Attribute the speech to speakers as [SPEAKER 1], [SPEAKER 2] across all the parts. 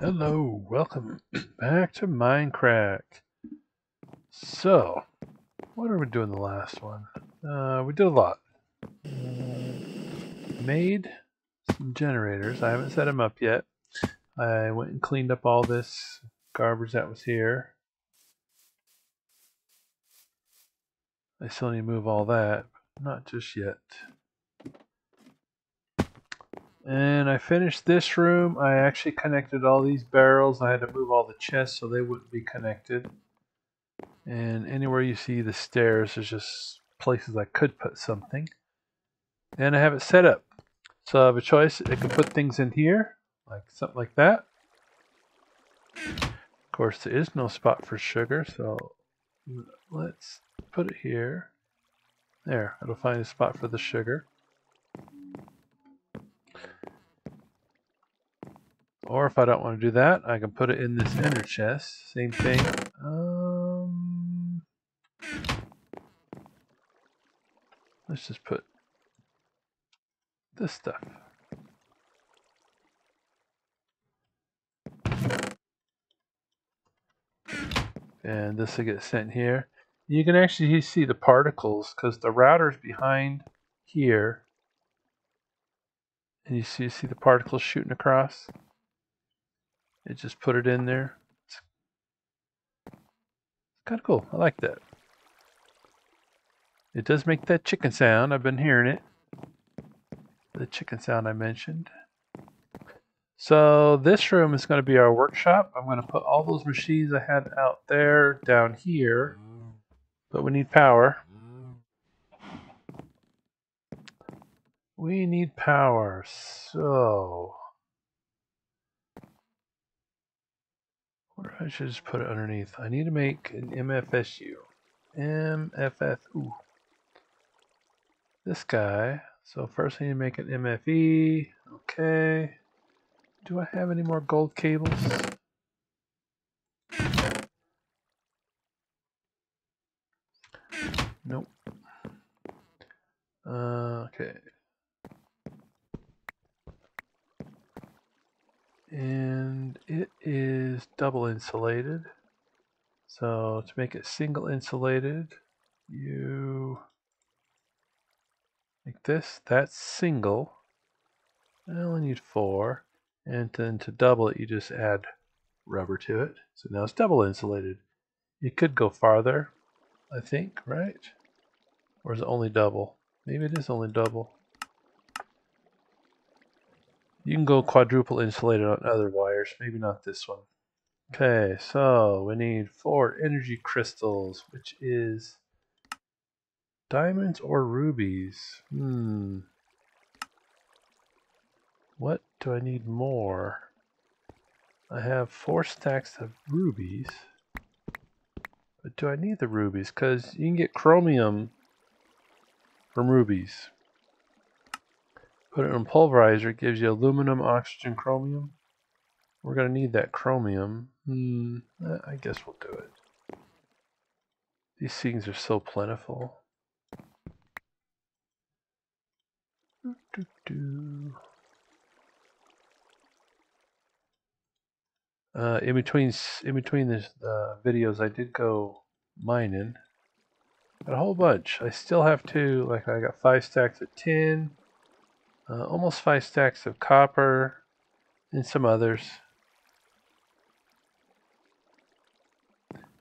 [SPEAKER 1] Hello, welcome back to Minecraft. So, what are we doing the last one? Uh, we did a lot. Made some generators. I haven't set them up yet. I went and cleaned up all this garbage that was here. I still need to move all that, not just yet. And I finished this room. I actually connected all these barrels. I had to move all the chests so they wouldn't be connected. And anywhere you see the stairs, there's just places I could put something. And I have it set up. So I have a choice. I can put things in here, like something like that. Of course, there is no spot for sugar, so let's put it here. There, it'll find a spot for the sugar. Or if I don't want to do that, I can put it in this inner chest. Same thing. Um, let's just put this stuff. And this will get sent here. You can actually see the particles because the router's behind here. And you see, you see the particles shooting across. It just put it in there. It's kind of cool. I like that. It does make that chicken sound. I've been hearing it. The chicken sound I mentioned. So this room is going to be our workshop. I'm going to put all those machines I had out there down here. But we need power. We need power. So Or I should just put it underneath. I need to make an MFSU. MFS. Ooh. This guy. So first I need to make an MFE. Okay. Do I have any more gold cables? Nope. Uh, okay. And it is double insulated. So to make it single insulated, you make this, that's single. I only need four. And then to double it, you just add rubber to it. So now it's double insulated. You could go farther, I think, right? Or is it only double? Maybe it is only double. You can go quadruple insulated on other wires, maybe not this one. Okay, so we need four energy crystals, which is diamonds or rubies. Hmm. What do I need more? I have four stacks of rubies. But do I need the rubies? Because you can get chromium from rubies. Put it in a pulverizer, it gives you aluminum, oxygen, chromium. We're going to need that chromium. Hmm, eh, I guess we'll do it. These things are so plentiful. Do, do, Uh, in between, in between the uh, videos, I did go mining. Got a whole bunch. I still have to, like, I got five stacks of tin. Uh, almost five stacks of copper and some others.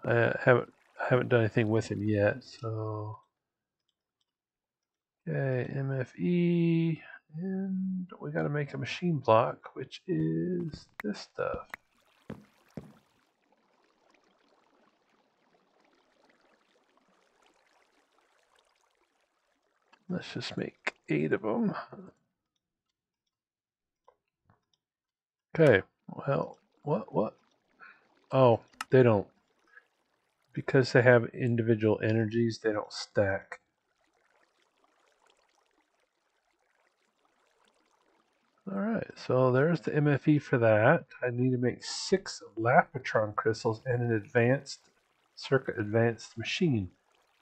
[SPEAKER 1] I haven't I haven't done anything with him yet, so okay, MFE, and we got to make a machine block, which is this stuff. Let's just make eight of them. Okay, well, what, what? Oh, they don't. Because they have individual energies, they don't stack. Alright, so there's the MFE for that. I need to make six Lapotron crystals and an advanced circuit advanced machine.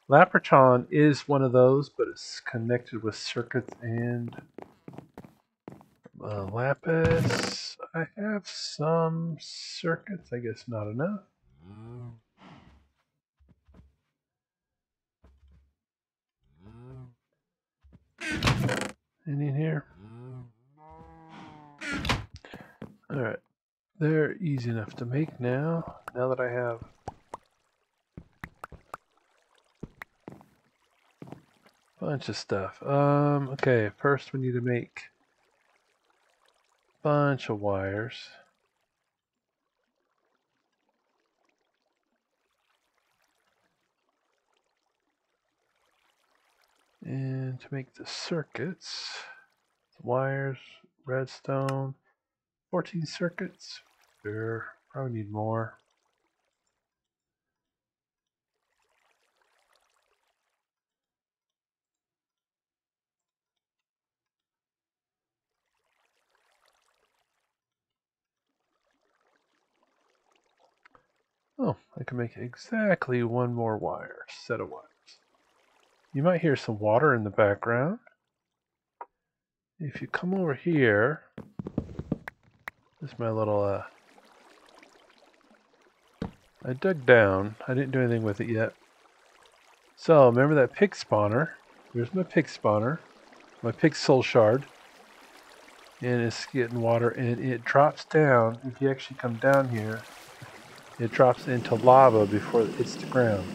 [SPEAKER 1] Lapotron is one of those, but it's connected with circuits and Uh, lapis. I have some circuits. I guess not enough. Any in here? Alright. They're easy enough to make now. Now that I have bunch of stuff. Um, okay, first we need to make bunch of wires. And to make the circuits, wires, redstone, 14 circuits. Sure, probably need more. Oh, I can make exactly one more wire, set of wires. You might hear some water in the background. If you come over here, this is my little, uh, I dug down. I didn't do anything with it yet. So, remember that pig spawner? There's my pig spawner, my pig soul shard. And it's getting water, and it drops down. If you actually come down here, it drops into lava before it hits the ground.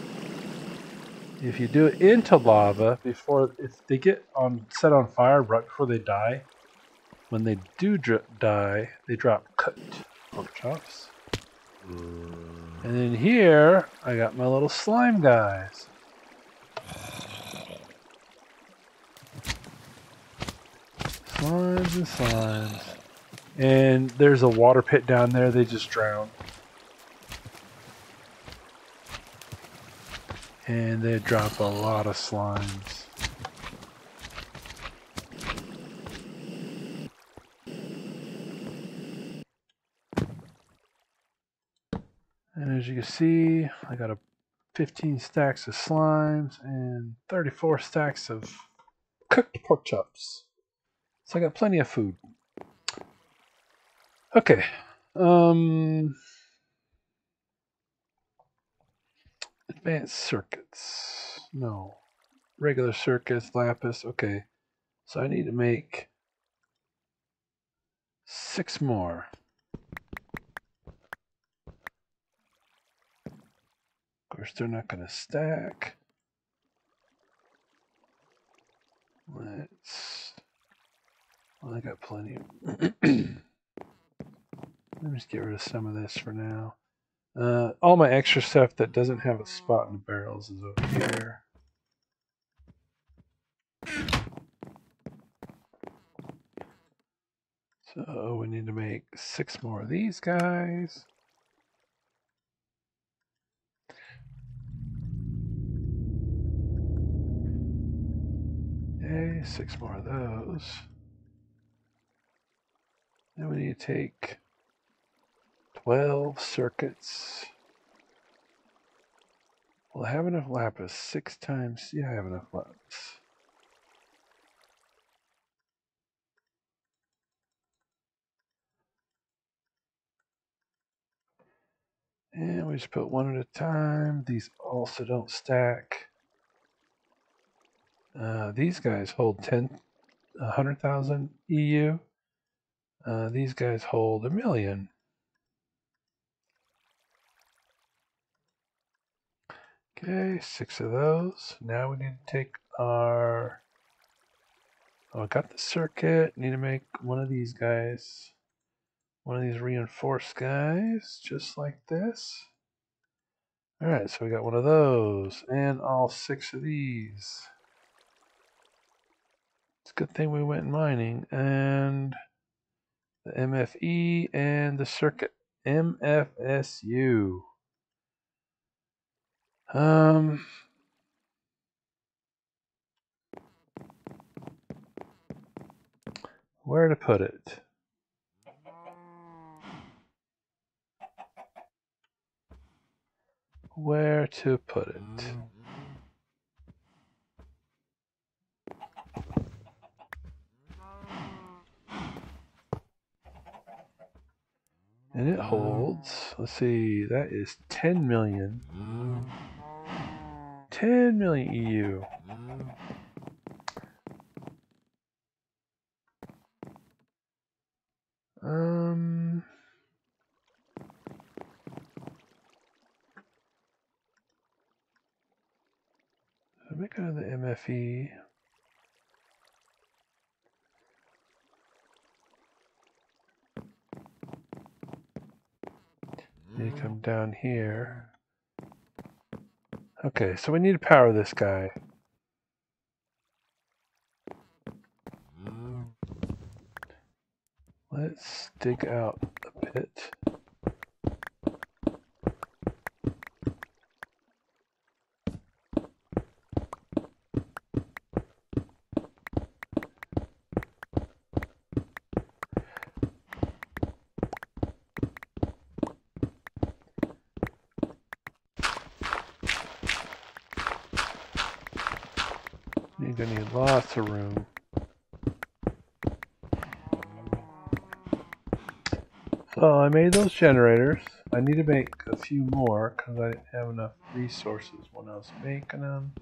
[SPEAKER 1] If you do it into lava before if they get on set on fire right before they die, when they do die, they drop cut pork chops. And then here, I got my little slime guys. Slimes and slimes. And there's a water pit down there, they just drown. And they drop a lot of slimes. And as you can see, I got a 15 stacks of slimes and 34 stacks of cooked pork chops. So I got plenty of food. Okay. Um Advanced circuits. No. Regular circuits, lapis. Okay. So I need to make six more. Of course, they're not going to stack. Let's. Well, I got plenty. Let me just get rid of some of this for now. Uh, all my extra stuff that doesn't have a spot in the barrels is over here. So we need to make six more of these guys. Okay, six more of those. Then we need to take 12 circuits. Will I have enough lapis? Six times. Yeah, I have enough lapis. And we just put one at a time. These also don't stack. Uh, these guys hold 10, 100,000 EU. Uh, these guys hold a million. Okay, six of those. Now we need to take our... Oh, I got the circuit. Need to make one of these guys. One of these reinforced guys, just like this. Alright, so we got one of those. And all six of these. It's a good thing we went mining. And the MFE and the circuit. MFSU. Um, where to put it? Where to put it? And it holds, let's see, that is 10 million. 10 million EU. Um, let me go to the MFE. You come down here. Okay, so we need to power this guy. Let's dig out a pit. You're gonna lots of room. So I made those generators. I need to make a few more because I didn't have enough resources when I was making them.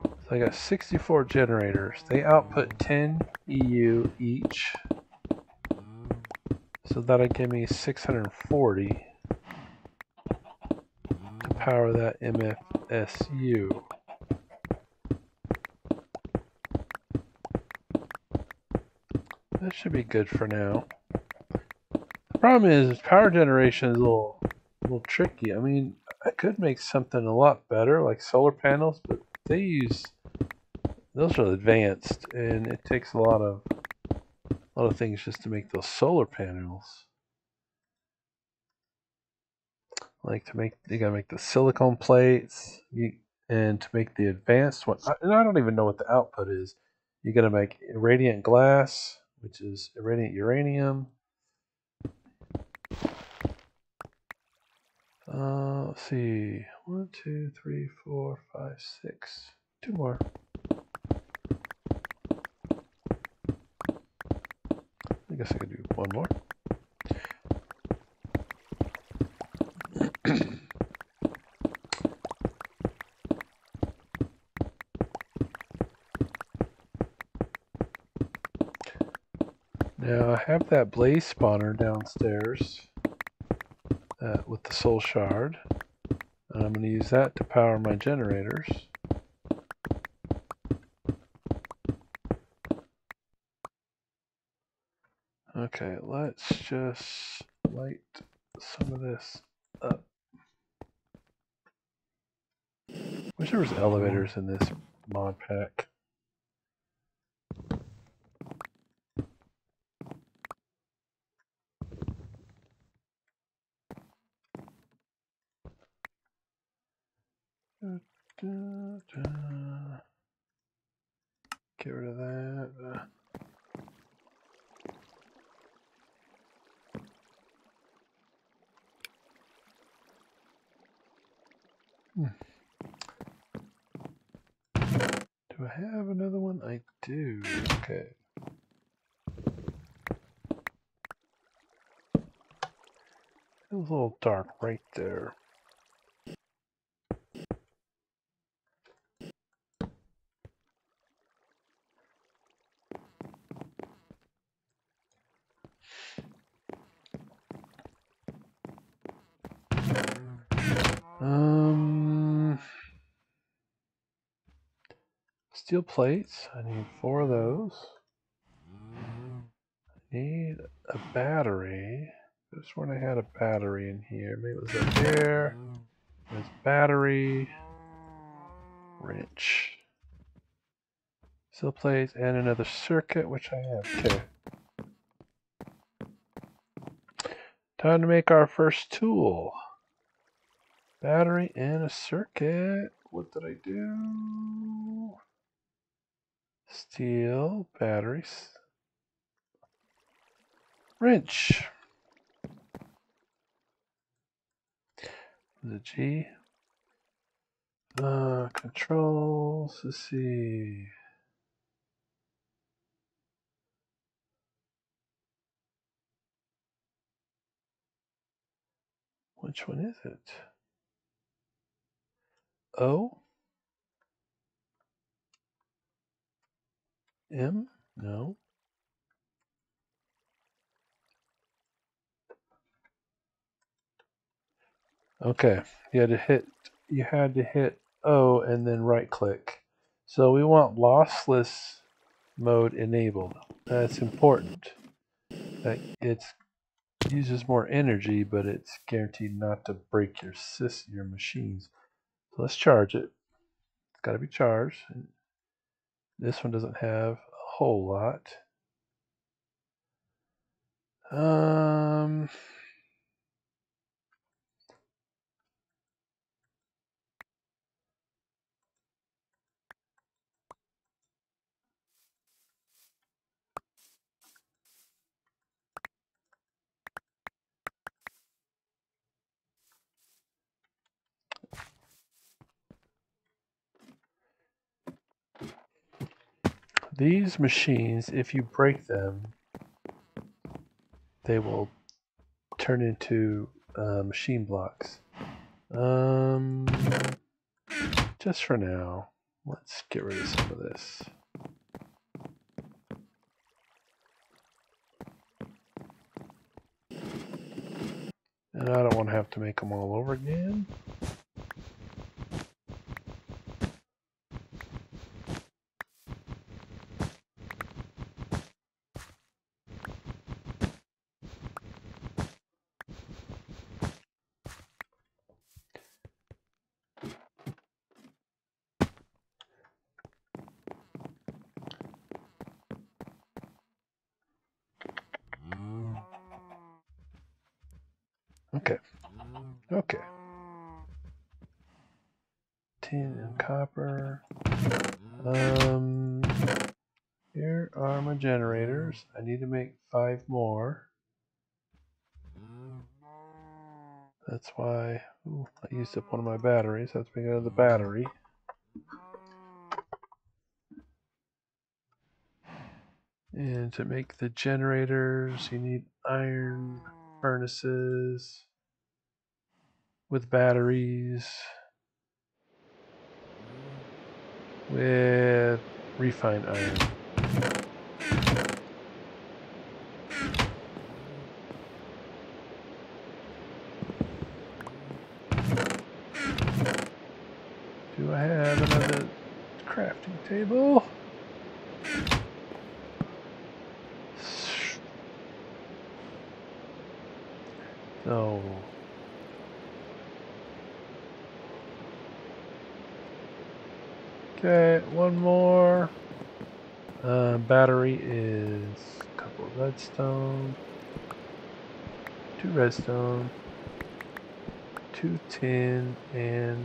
[SPEAKER 1] So I got 64 generators. They output 10 EU each. So that'll give me 640 to power that MFSU. That should be good for now. The problem is, power generation is a little, a little tricky. I mean, I could make something a lot better, like solar panels, but they use those are advanced, and it takes a lot of a lot of things just to make those solar panels. Like to make, you gotta make the silicon plates, you, and to make the advanced one. And I don't even know what the output is. You gotta make radiant glass which is irradiant uranium. Uh, let's see. One, two, three, four, five, six. Two more. I guess I could do one more. Now I have that blaze spawner downstairs uh, with the soul shard. And I'm going to use that to power my generators. Okay, let's just light some of this up. Wish there was elevators in this mod pack. Da, da. Get rid of that. Uh, hmm. Do I have another one? I do. Okay. It was a little dark right there. Steel plates. I need four of those. I need a battery. This one I had a battery in here. Maybe it was up there. There's battery. Wrench. Steel plates and another circuit, which I have. Okay. Time to make our first tool. Battery and a circuit. What did I do? Steel, batteries, wrench. The G. Uh, controls, let's see. Which one is it? O? M? No. Okay, you had to hit you had to hit O and then right click. So we want lossless mode enabled. That's important. That it uses more energy, but it's guaranteed not to break your your machines. So let's charge it. It's got to be charged. This one doesn't have a whole lot. Um, These machines, if you break them, they will turn into uh, machine blocks. Um, just for now, let's get rid of some of this. And I don't want to have to make them all over again. Okay. Okay. Tin and copper. Um, here are my generators. I need to make five more. That's why ooh, I used up one of my batteries. That's because make another battery. And to make the generators, you need iron furnaces with batteries with refined iron. Do I have another crafting table? So Okay, one more. Uh, battery is a couple of redstone, two redstone, two tin, and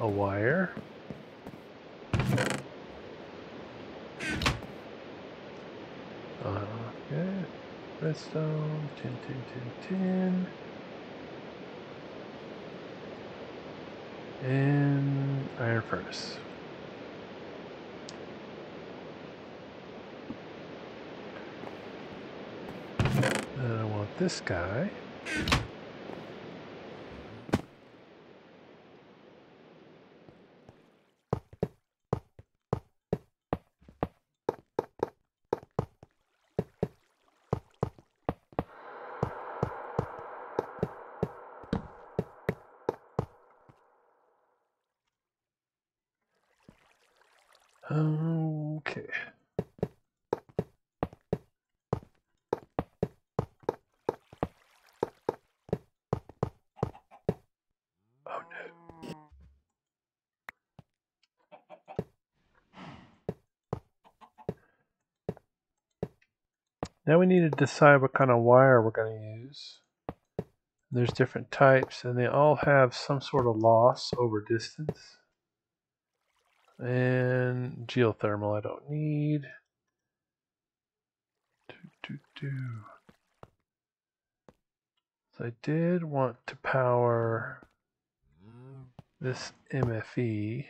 [SPEAKER 1] a wire. Uh, okay, redstone, tin, tin, tin, tin. And iron furnace. And I want this guy. Okay. Oh no. Now we need to decide what kind of wire we're going to use. There's different types and they all have some sort of loss over distance. And geothermal I don't need. Do, do, do. So I did want to power this MFE.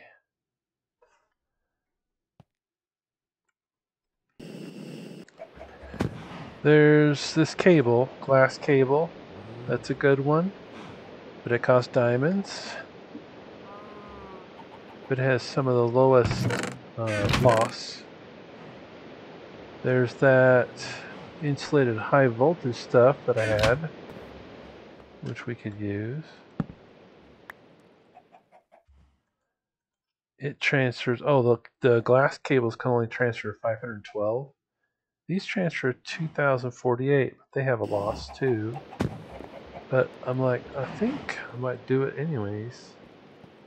[SPEAKER 1] There's this cable, glass cable. That's a good one. but it costs diamonds. But it has some of the lowest uh, loss. There's that insulated high voltage stuff that I had, which we could use. It transfers, oh, the, the glass cables can only transfer 512. These transfer 2048, but they have a loss too. But I'm like, I think I might do it anyways.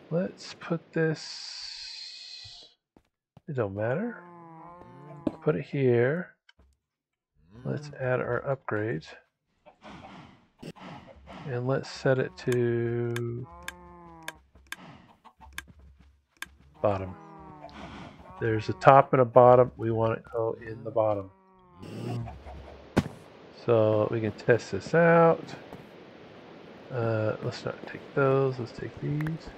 [SPEAKER 1] Let's put this, it don't matter. Put it here. Let's add our upgrade. And let's set it to bottom. There's a top and a bottom. We want it to go in the bottom. So we can test this out. Uh, let's not take those. Let's take these.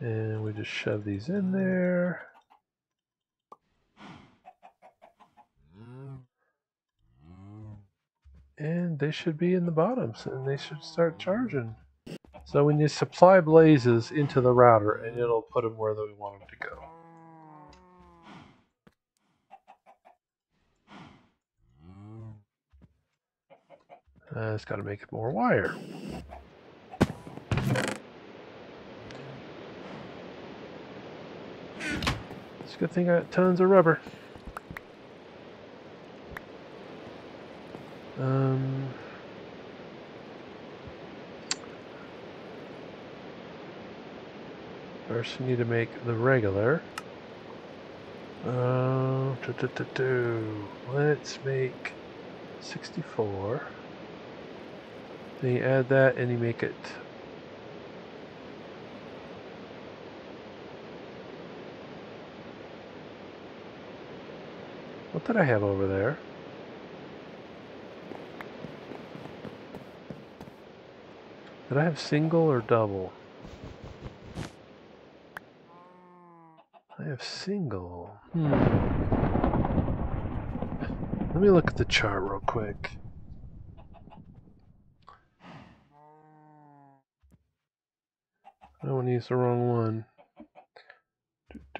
[SPEAKER 1] And we just shove these in there. And they should be in the bottoms and they should start charging. So when you supply blazes into the router and it'll put them where we want them to go. Uh, it's got to make it more wire. It's a good thing I got tons of rubber. Um, first, we need to make the regular. Uh, Let's make 64. Then you add that and you make it What did I have over there? Did I have single or double? I have single. Hmm. Let me look at the chart real quick. I don't want to use the wrong one.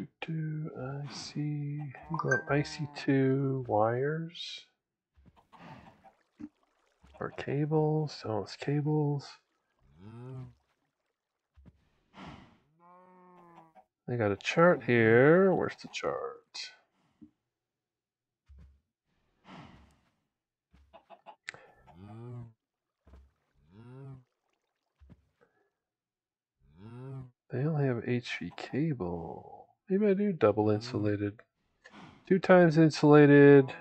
[SPEAKER 1] Do, do, do, IC, you got IC2 wires. Or cables, oh it's cables. I got a chart here. Where's the chart? They only have HV cable. Maybe I do double mm. insulated. Two times insulated.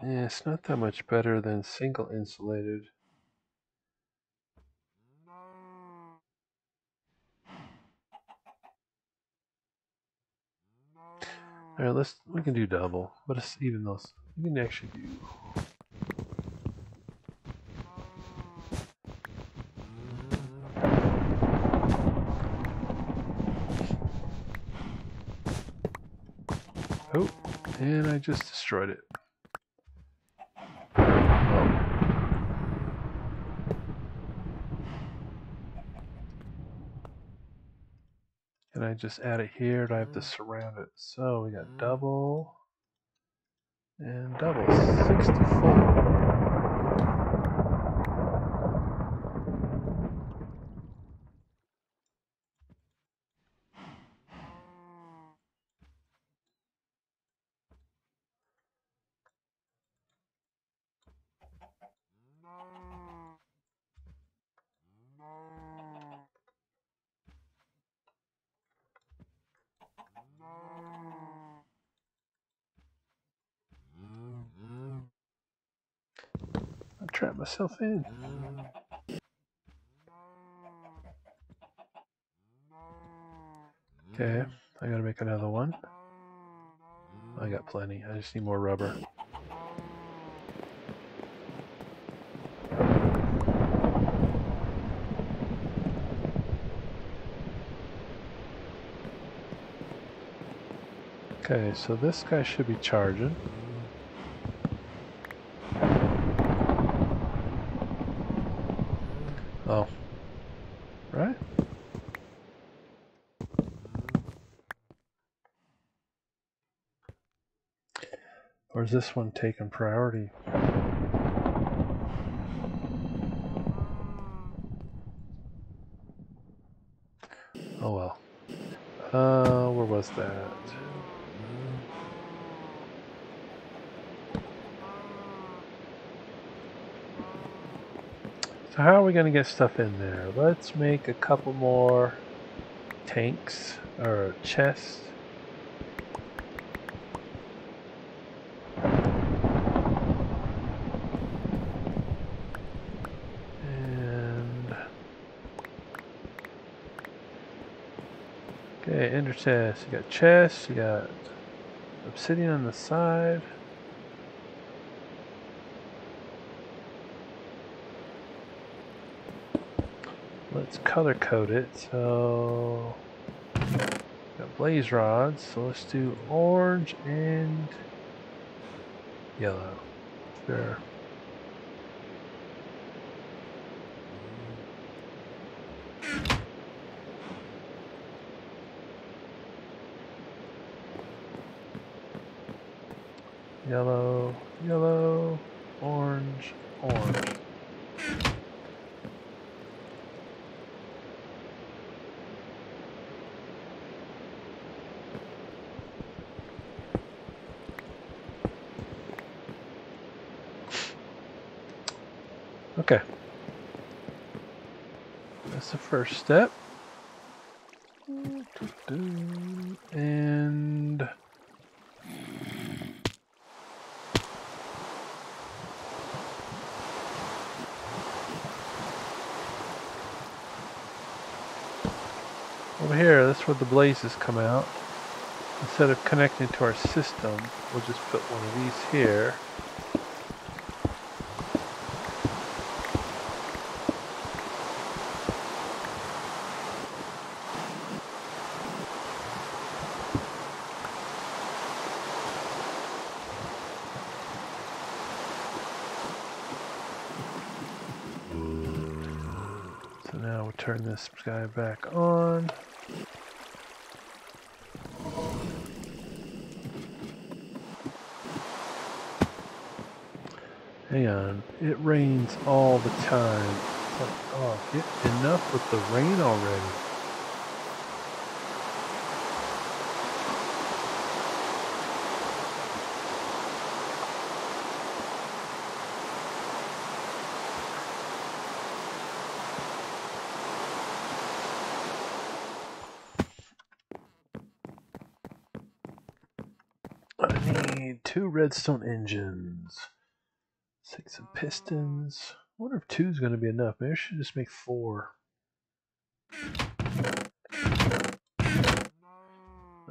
[SPEAKER 1] Yeah, it's not that much better than single insulated. All right, let's we can do double, but it's even those we can actually do. And I just destroyed it. And I just add it here? Do I have to mm. surround it? So we got mm. double and double. 64. Myself in. Okay, I gotta make another one. I got plenty. I just need more rubber. Okay, so this guy should be charging. Is this one taking priority? Oh well. Uh, where was that? So how are we going to get stuff in there? Let's make a couple more tanks or chests. And okay, ender chest. You got chest. You got obsidian on the side. let's color code it. So, got blaze rods. So let's do orange and yellow. There. Yellow, yellow, orange, orange. Okay. That's the first step. Mm. And over the blazes come out. Instead of connecting to our system, we'll just put one of these here. So now we'll turn this guy back on. Hang on, it rains all the time. oh, get enough with the rain already. two redstone engines. Pistons. I wonder if two is going to be enough. Maybe I should just make four.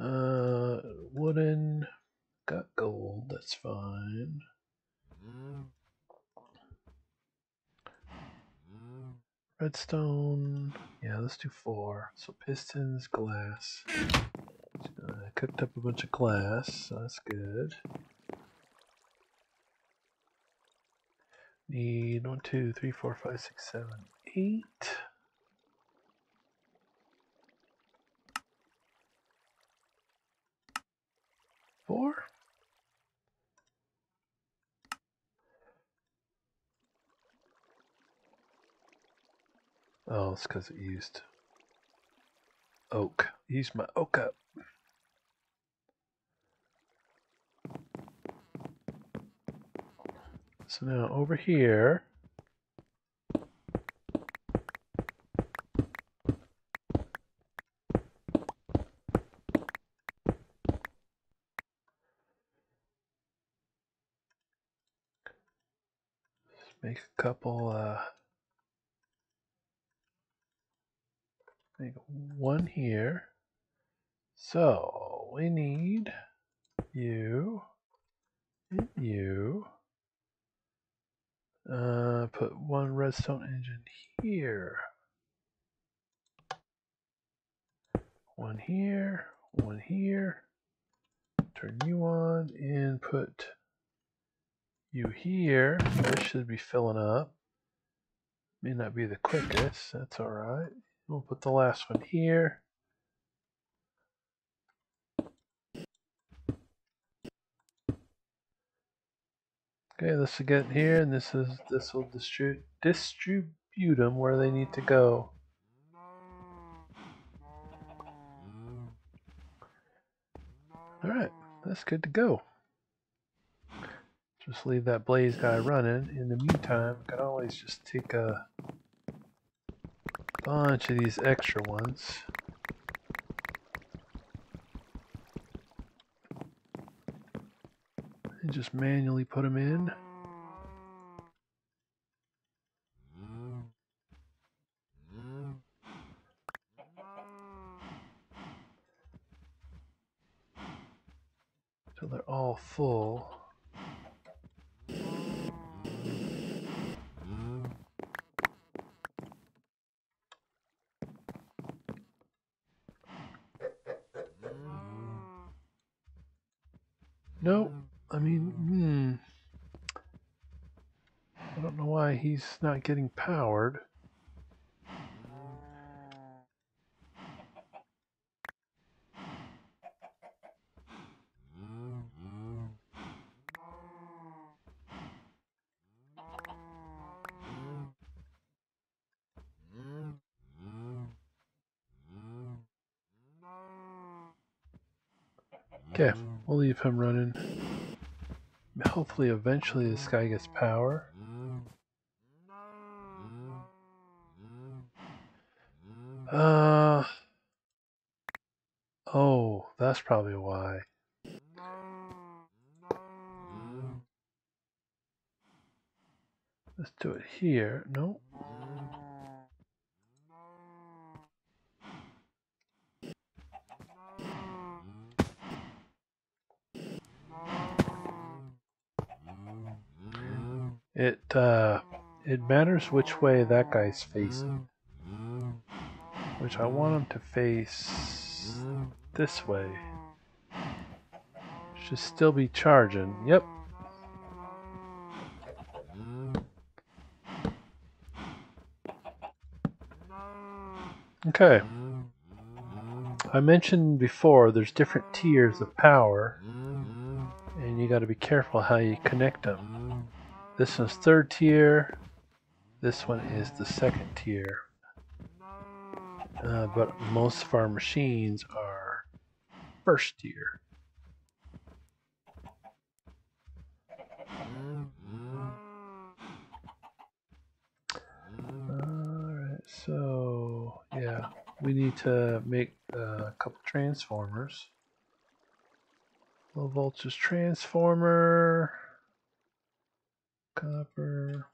[SPEAKER 1] Uh, wooden. Got gold. That's fine. Redstone. Yeah, let's do four. So pistons, glass. Uh, cooked up a bunch of glass, so that's good. Need one, two, three, four, five, six, seven, eight. Four. Oh, it's because it used oak. Use my oak up. Now over here, make a couple, uh, make one here. So we need you and you. Uh, put one redstone engine here. One here, one here, turn you on and put you here. This should be filling up. May not be the quickest, that's alright. We'll put the last one here. Okay, let's get here, and this is this will distribute distribute them where they need to go. All right, that's good to go. Just leave that blaze guy running. In the meantime, I can always just take a bunch of these extra ones. Just manually put them in. So they're all full. No, I mean, hmm. I don't know why he's not getting powered. Okay, we'll leave him running. Hopefully eventually this guy gets power. Uh, oh, that's probably why. Let's do it here. No. It uh, it matters which way that guy's facing. Which I want him to face this way. Should still be charging. Yep. Okay. I mentioned before there's different tiers of power and you got to be careful how you connect them. This one's third tier. This one is the second tier. Uh, but most of our machines are first tier. Alright, so yeah, we need to make a couple transformers. Low voltage transformer. Copper.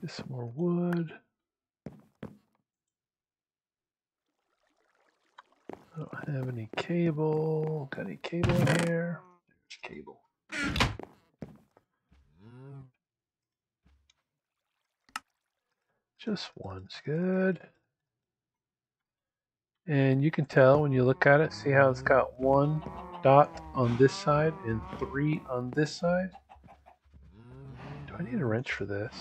[SPEAKER 1] Get some more wood. I don't have any cable. Got any cable in here? There's cable. Just one's good. And you can tell when you look at it, see how it's got one dot on this side and three on this side? Do I need a wrench for this?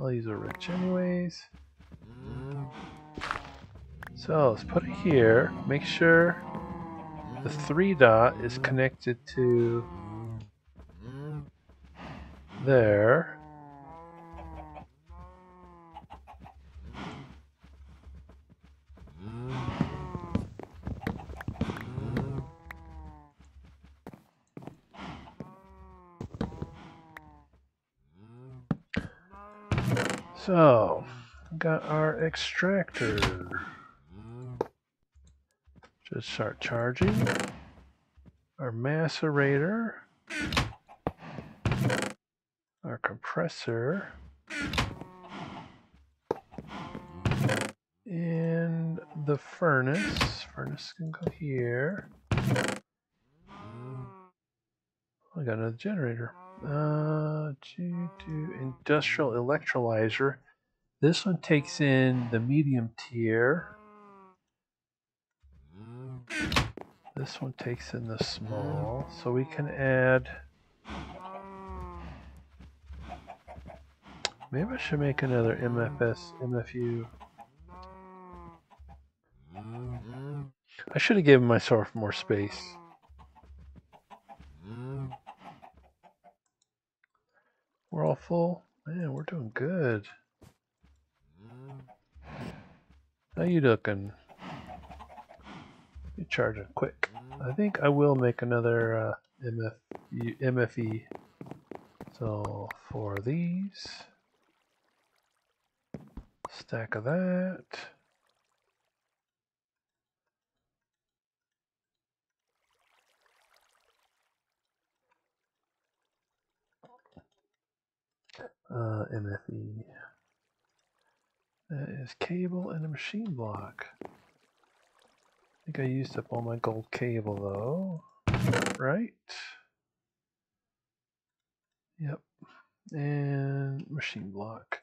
[SPEAKER 1] I'll use a wrench anyways. So let's put it here. Make sure the three dot is connected to there. So, got our extractor. Start charging. Our macerator. Our compressor. And the furnace. Furnace can go here. I got another generator. Uh, to, to industrial electrolyzer. This one takes in the medium tier. This one takes in the small, so we can add. Maybe I should make another MFS, MFU. I should have given myself more space. We're all full? Man, we're doing good. How you looking? Charging quick. I think I will make another uh, MF, MFE. So for these, stack of that. Uh, MFE. That is cable and a machine block. I think I used up all my gold cable though. Right? Yep. And machine block.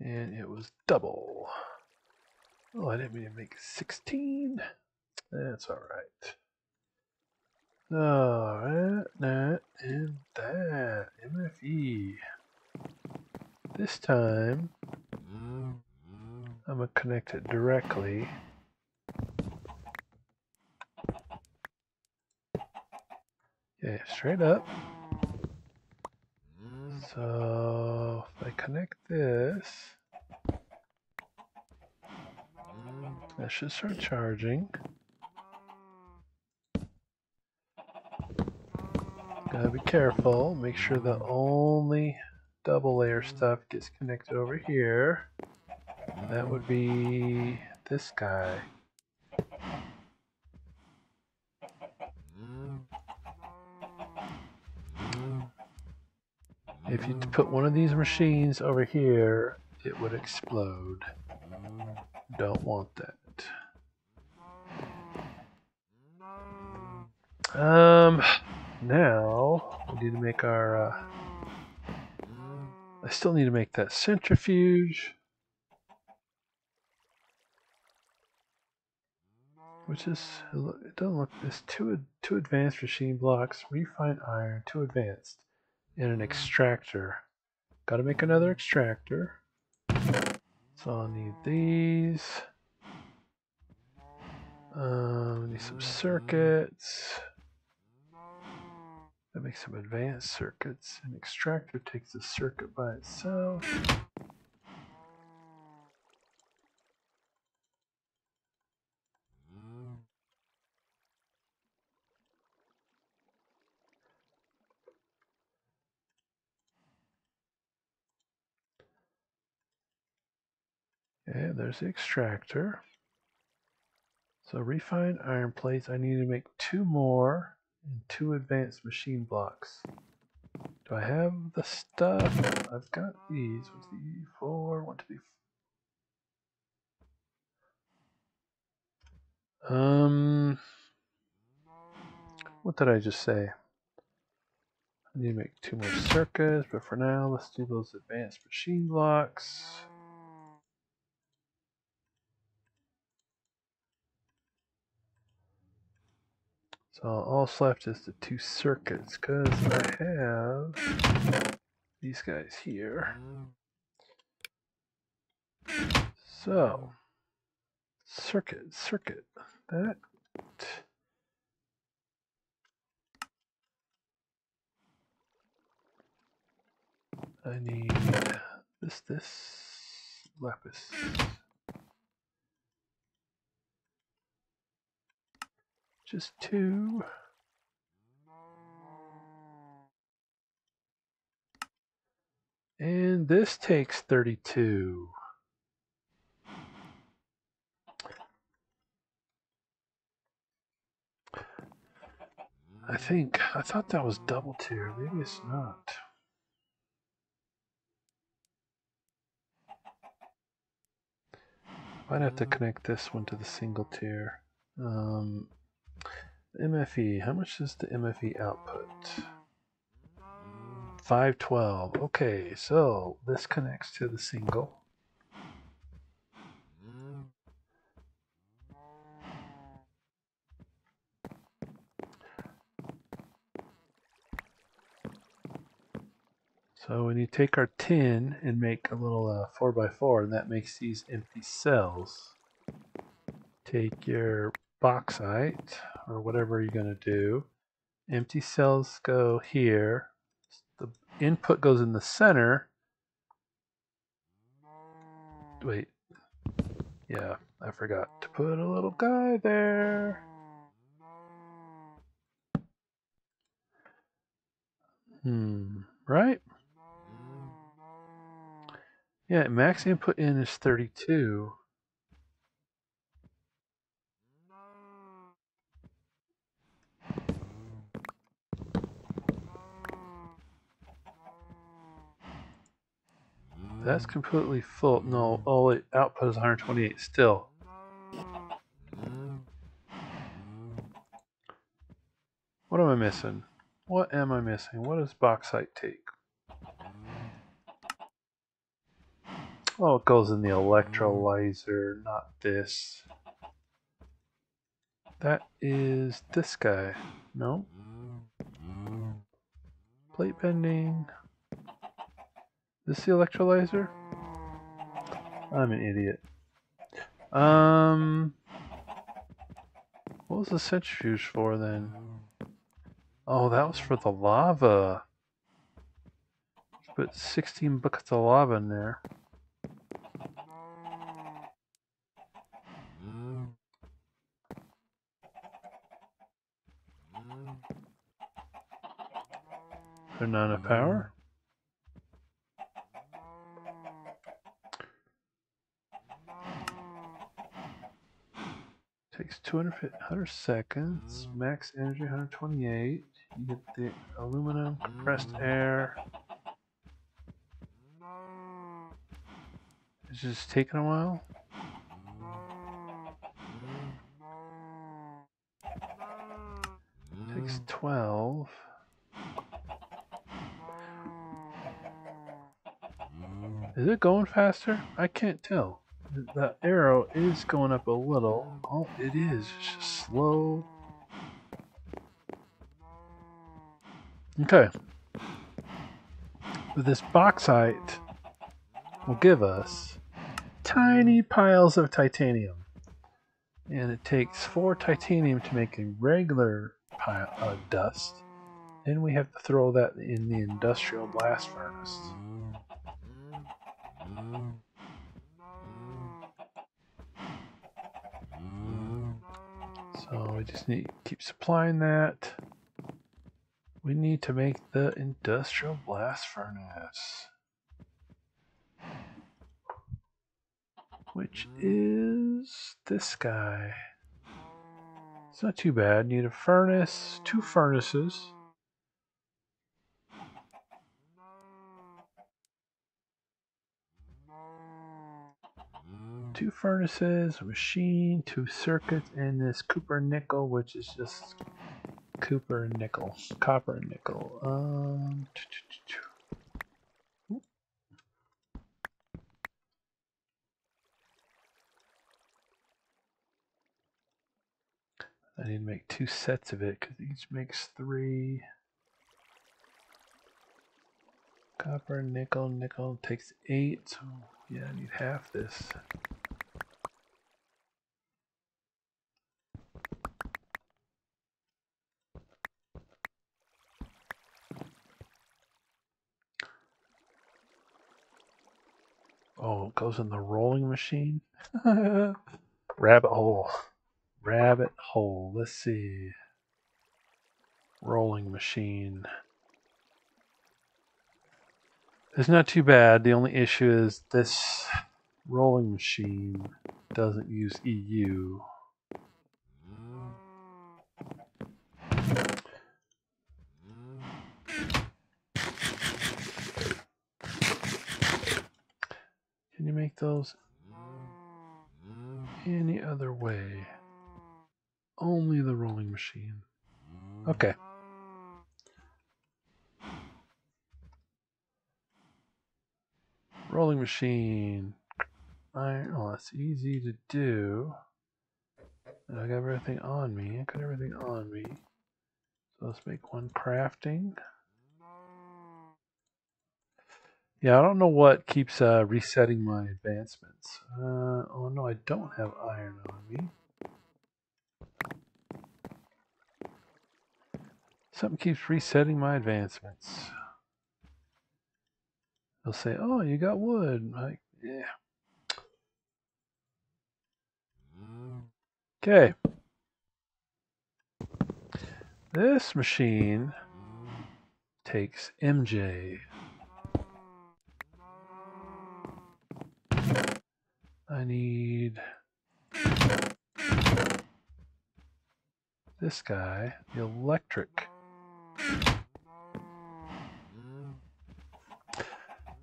[SPEAKER 1] and it was double. Oh, I didn't mean to make 16. That's all right. All right, that and that. MFE. This time, I'm going to connect it directly. Yeah, straight up. So if I connect this, that should start charging. Gotta be careful, make sure the only double layer stuff gets connected over here. That would be this guy. If you put one of these machines over here, it would explode. Don't want that. Um, now we need to make our. Uh, I still need to make that centrifuge, which is it doesn't look. It's two two advanced machine blocks, refined iron, two advanced and an extractor. Got to make another extractor. So I'll need these. Um, need some circuits. That makes some advanced circuits. An extractor takes a circuit by itself. Okay, there's the extractor. So refined iron plates, I need to make two more and two advanced machine blocks. Do I have the stuff? I've got these. What's the E4? One, two, three. Um, what did I just say? I need to make two more circuits, but for now, let's do those advanced machine blocks. So all left is the two circuits because I have these guys here. So circuit, circuit, that I need this, this, lapis. Just two. And this takes 32. I think, I thought that was double tier. Maybe it's not. Might have to connect this one to the single tier. Um, MFE, how much is the MFE output? 512. Okay, so this connects to the single. So when you take our tin and make a little uh, 4x4, and that makes these empty cells, take your bauxite, or whatever you're going to do, empty cells go here, the input goes in the center. Wait, yeah, I forgot to put a little guy there. Hmm, right? Yeah, max input in is 32. That's completely full. No, all it output is 128 still. What am I missing? What am I missing? What does bauxite take? Oh, it goes in the electrolyzer, not this. That is this guy. No? Plate bending. This the electrolyzer? I'm an idiot. Um, what was the centrifuge for then? Oh, that was for the lava. Put 16 buckets of lava in there. Banana power. Takes 200, 100 seconds. Max energy 128. You get the aluminum, compressed air. It's just taking a while. Takes 12. Is it going faster? I can't tell. The arrow is going up a little. Oh, it is. Just slow. Okay. But this bauxite will give us tiny piles of titanium. And it takes four titanium to make a regular pile of dust. Then we have to throw that in the industrial blast furnace. So we just need to keep supplying that. We need to make the industrial blast furnace. Which is this guy. It's not too bad. Need a furnace, two furnaces. Two furnaces, a machine, two circuits, and this Cooper nickel, which is just Cooper nickel, copper nickel. Um, I need to make two sets of it because each makes three. Copper, nickel, nickel takes eight. So yeah, I need half this. It goes in the rolling machine? Rabbit hole. Rabbit hole. Let's see. Rolling machine. It's not too bad. The only issue is this rolling machine doesn't use EU. Those any other way? only the rolling machine. Okay. Rolling machine. Iron. Oh, that's easy to do. I got everything on me. I got everything on me. So let's make one crafting. Yeah, I don't know what keeps uh, resetting my advancements. Uh, oh no, I don't have iron on me. Something keeps resetting my advancements. They'll say, oh, you got wood. Like, yeah. Okay. This machine takes MJ. I need this guy, the electric.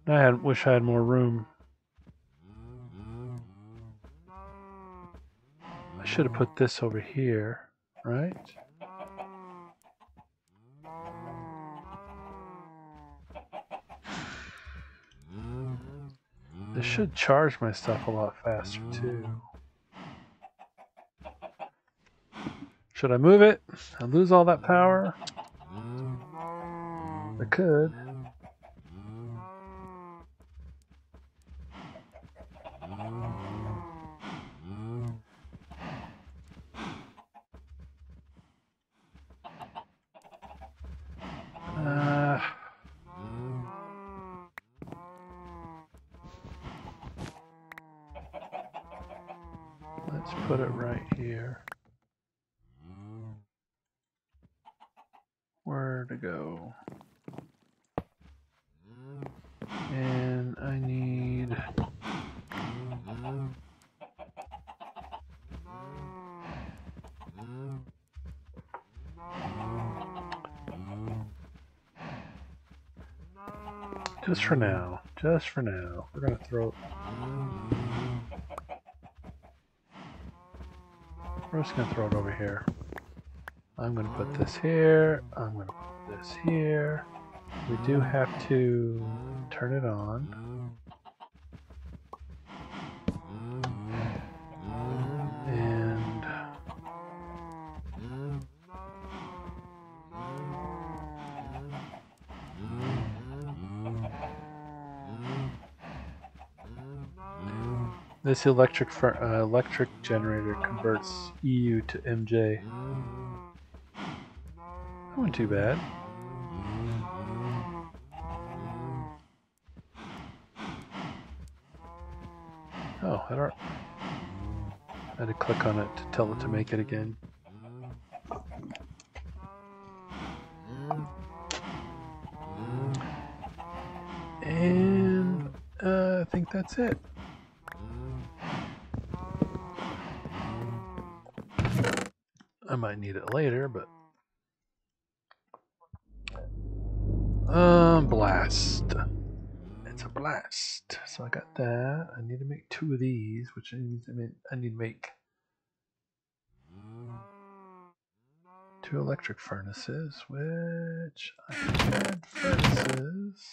[SPEAKER 1] I had, wish I had more room. I should have put this over here, right? This should charge my stuff a lot faster too. Should I move it? I lose all that power? I could. Uh, let's put it right here. Where to go? And I need just for now. Just for now. We're gonna throw We're just gonna throw it over here. I'm gonna put this here. I'm gonna put this here. We do have to turn it on. This electric uh, electric generator converts EU to MJ. That wasn't too bad. Oh, I don't. I had to click on it to tell it to make it again. And uh, I think that's it. Need it later, but um, blast. It's a blast. So I got that. I need to make two of these, which I mean I need to make two electric furnaces, which I had furnaces.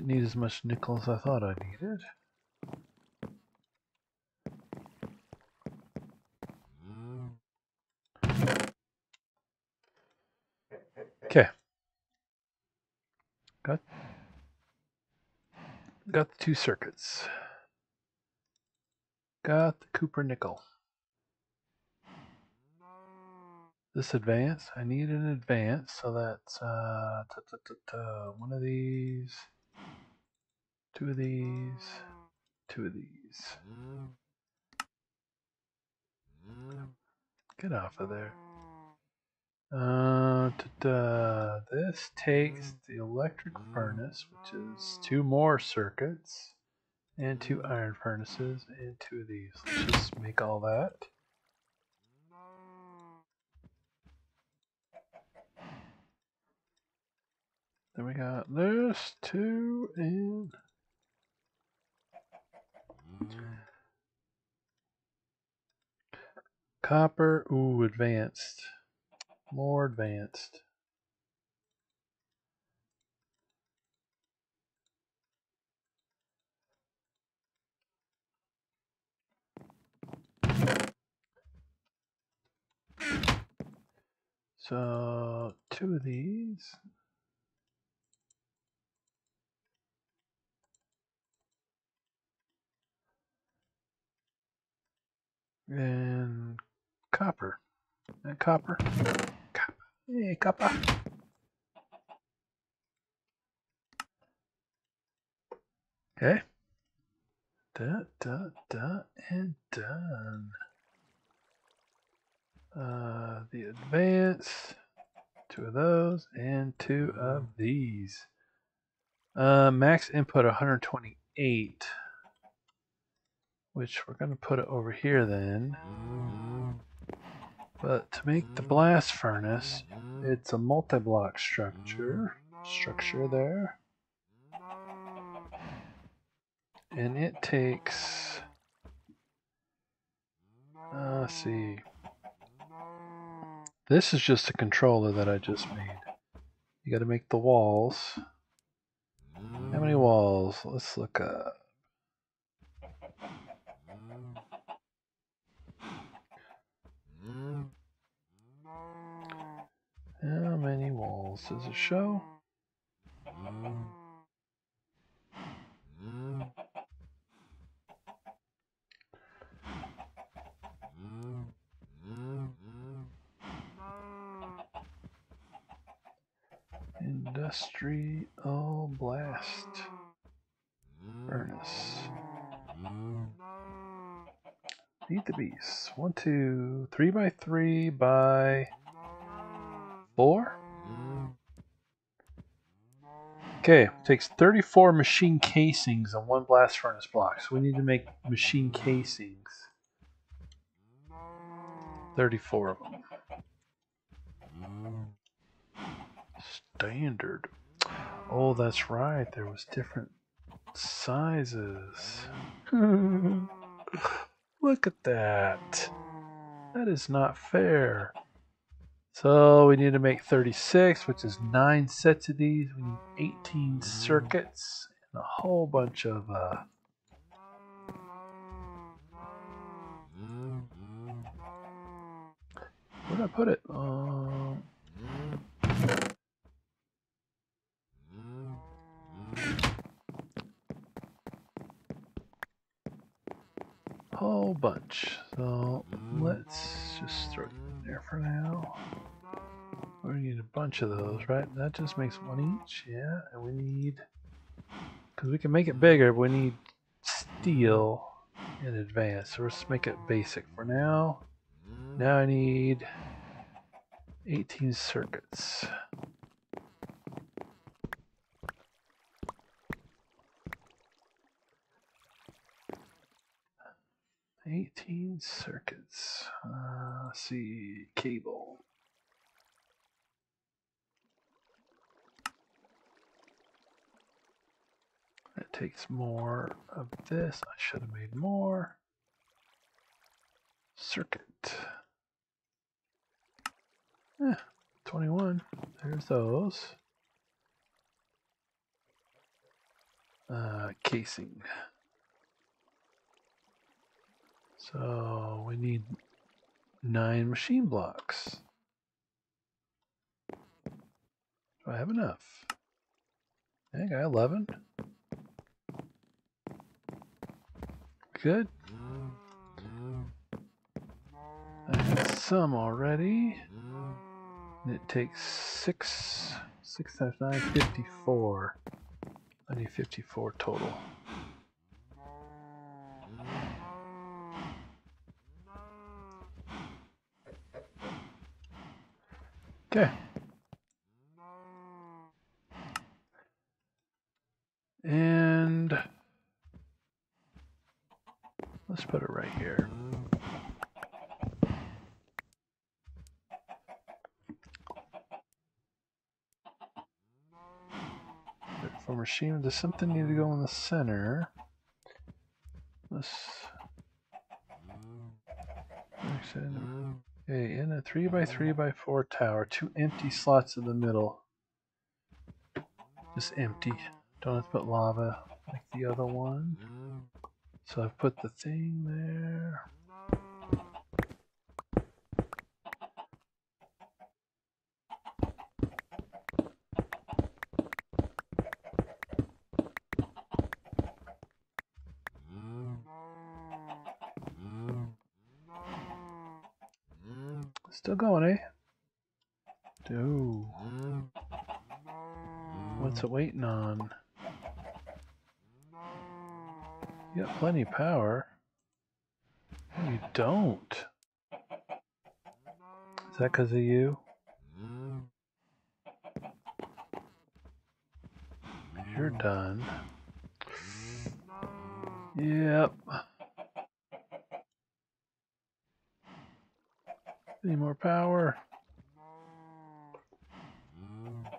[SPEAKER 1] Didn't need as much nickel as I thought I needed. Okay. Got got the two circuits. Got the Cooper nickel. This advance, I need an advance, so that's uh, ta -ta -ta one of these, two of these, two of these. Get off of there. Uh, this takes the electric furnace, which is two more circuits, and two iron furnaces, and two of these. Let's just make all that. Then we got this, two, and copper. Ooh, advanced. More advanced. So two of these. And copper. And copper. Copper. Hey, copper. Okay. Da, da, da, and done. Uh, the advance, two of those, and two of these. Uh, max input 128, which we're going to put it over here then. But to make the blast furnace, it's a multi-block structure. Structure there. And it takes, uh, let's see, this is just a controller that I just made. You got to make the walls. How many walls? Let's look up. How many walls does it show? Industrial Blast Furnace. Feed the beast. One, two, three by three by four. Okay, takes 34 machine casings on one blast furnace block. So we need to make machine casings. 34 of them. Standard. Oh, that's right. There was different sizes. Look at that. That is not fair. So we need to make 36, which is 9 sets of these. We need 18 circuits and a whole bunch of... Uh, where did I put it? Um, whole bunch. So let's just throw there for now. We need a bunch of those, right? That just makes one each, yeah. And we need, because we can make it bigger, we need steel in advance. So let's make it basic for now. Now I need 18 circuits. Eighteen circuits. Uh, let's see, cable. It takes more of this. I should have made more. Circuit. Eh, 21. There's those. Uh, casing. So we need nine machine blocks. Do I have enough? I got 11. Good. I have some already. And it takes six, six times nine, 54. I need 54 total. Okay. And let's put it right here. for machine. Does something need to go in the center? Let's. Okay, in a 3 by 3 by 4 tower, two empty slots in the middle. Just empty. Don't have to put lava like the other one. So I've put the thing there. Still going, eh? Dude. What's it waiting on? You got plenty of power. You don't. Is that because of you? You're done. Yep. Any more power?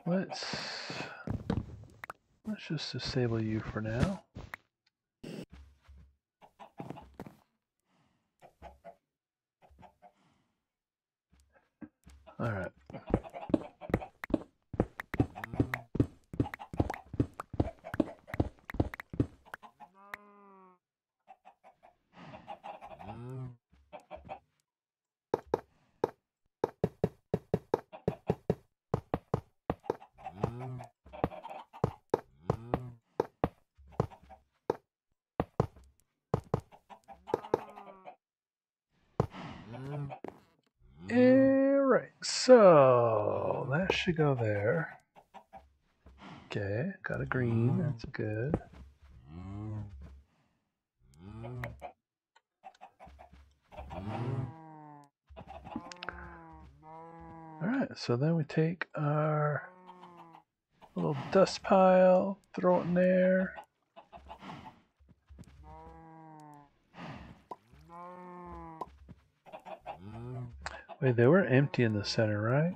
[SPEAKER 1] Let's just disable you for now. All right. Alright, so that should go there. Okay, got a green, that's good. Alright, so then we take our little dust pile, throw it in there. Wait, they were empty in the center, right?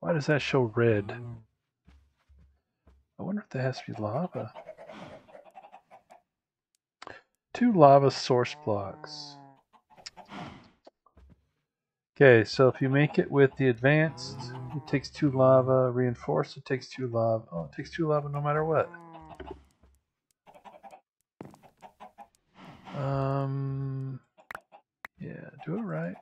[SPEAKER 1] Why does that show red? I wonder if there has to be lava. Two lava source blocks. Okay, so if you make it with the advanced, it takes two lava. Reinforced, it takes two lava. Oh, it takes two lava no matter what. Um, yeah, do it right.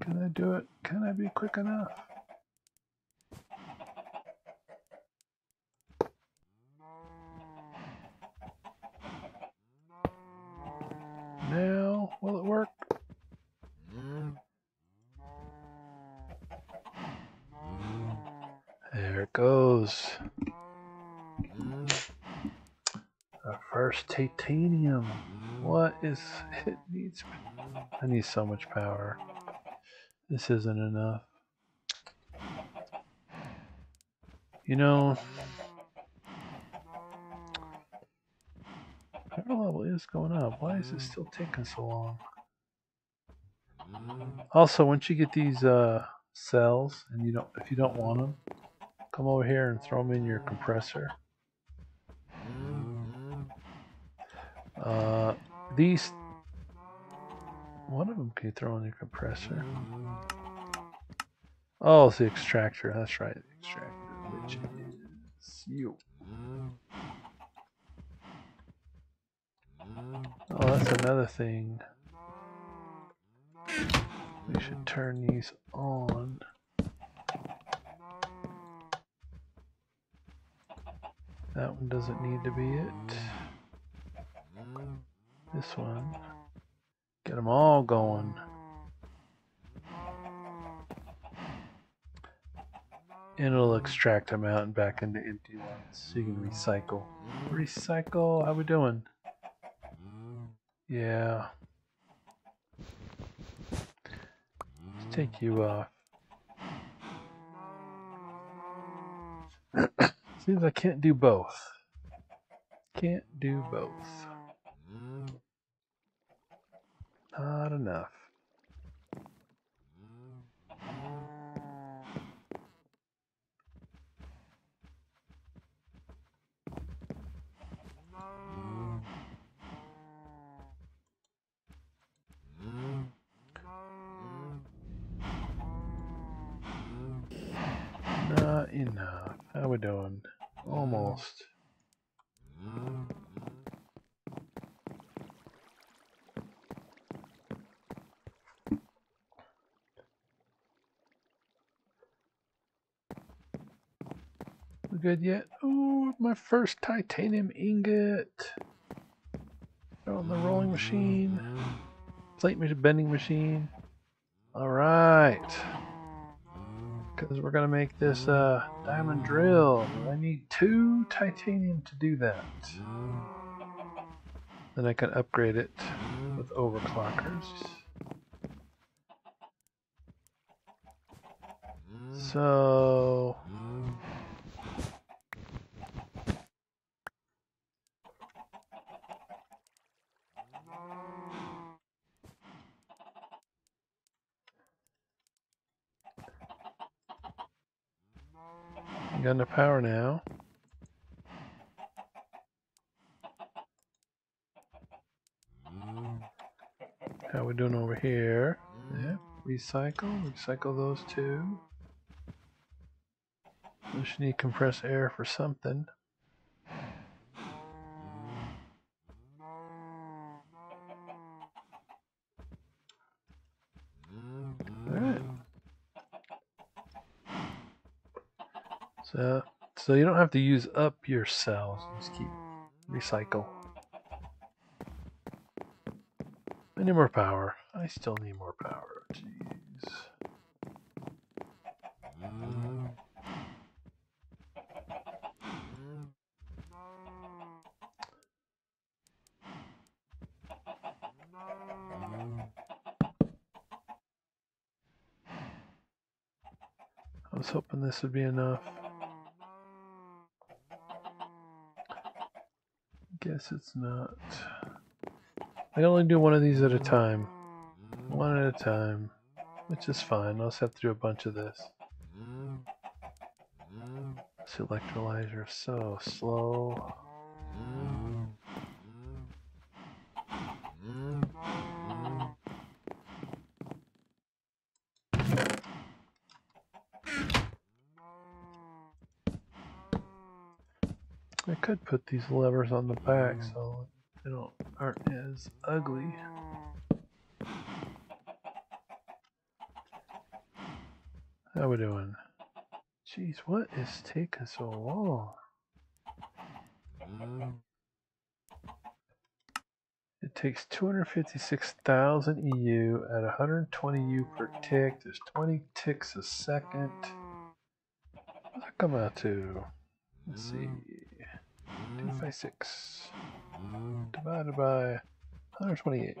[SPEAKER 1] Can I do it? Can I be quick enough? Now, will it work? There it goes. Our first titanium. What is it needs? I need so much power. This isn't enough. You know, power level is going up. Why is it still taking so long? Also, once you get these uh, cells, and you don't, if you don't want them, come over here and throw them in your compressor. Uh, these, one of them can you throw in your compressor. Oh, it's the extractor. That's right, the extractor, which is you. Oh, that's another thing. We should turn these on. That one doesn't need to be it. This one. Get them all going. And it'll extract them out and back into empty ones so you can recycle. Recycle, how we doing? Yeah. Let's take you uh, off. Seems I can't do both. Can't do both. Not enough. Not enough. How we doing? Almost. Good yet? Oh, my first titanium ingot. On the rolling machine. Plate bending machine. All right. Because we're going to make this uh, diamond drill. I need two titanium to do that. Then I can upgrade it with overclockers. So... Enough power now. How we doing over here? Yeah, recycle, recycle those two. Just need compressed air for something. Alright. So, so you don't have to use up your cells. Just keep recycle. I need more power. I still need more power. Jeez. I was hoping this would be enough. Guess it's not. I can only do one of these at a time. One at a time. Which is fine. I'll just have to do a bunch of this. This electrolyzer is so slow. I could put these levers on the back mm. so they don't aren't as ugly. How we doing? Jeez, what is taking so long? It takes 256,000 EU at 120 U per tick. There's 20 ticks a second. What's that come out to? Let's see. 256 divided by 128.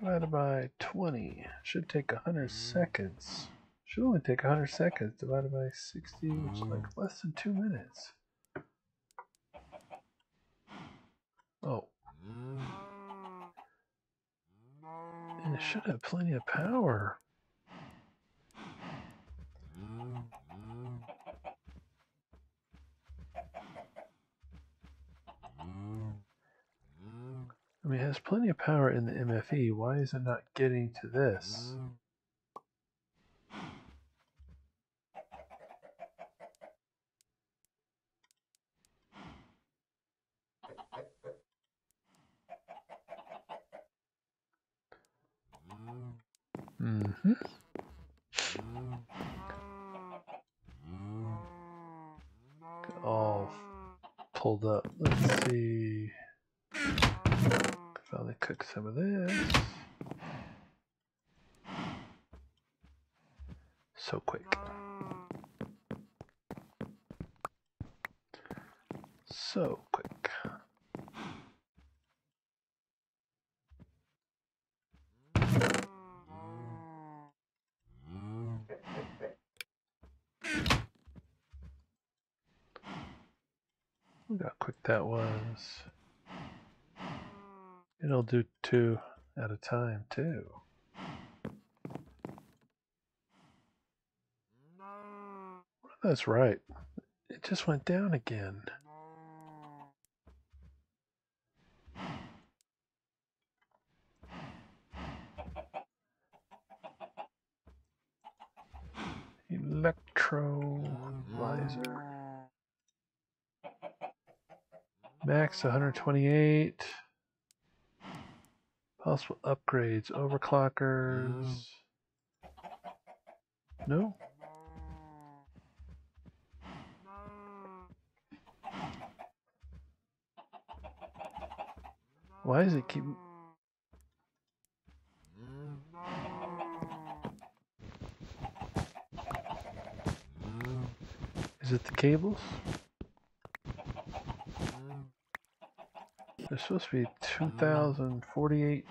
[SPEAKER 1] Divided by 20 should take 100 seconds. Should only take 100 seconds divided by 60, which is like less than two minutes. Oh. And it should have plenty of power. Has plenty of power in the MFE. Why is it not getting to this? Mm-hmm. All pulled up. Let's see want to cook some of this. So quick. So quick. We gotta quick that one. It'll do two at a time too. That's right. It just went down again. Electrolyzer. Max 128. Possible upgrades. Overclockers. No? Why does it keep... Is it the cables? There's supposed to be 2048.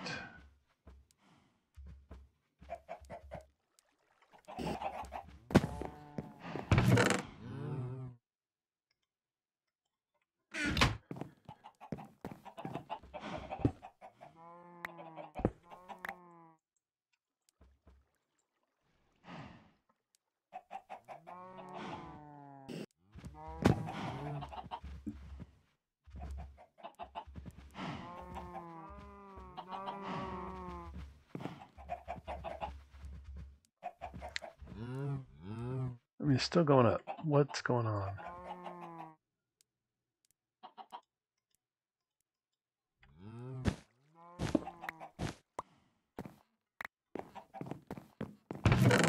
[SPEAKER 1] Still going up. What's going on?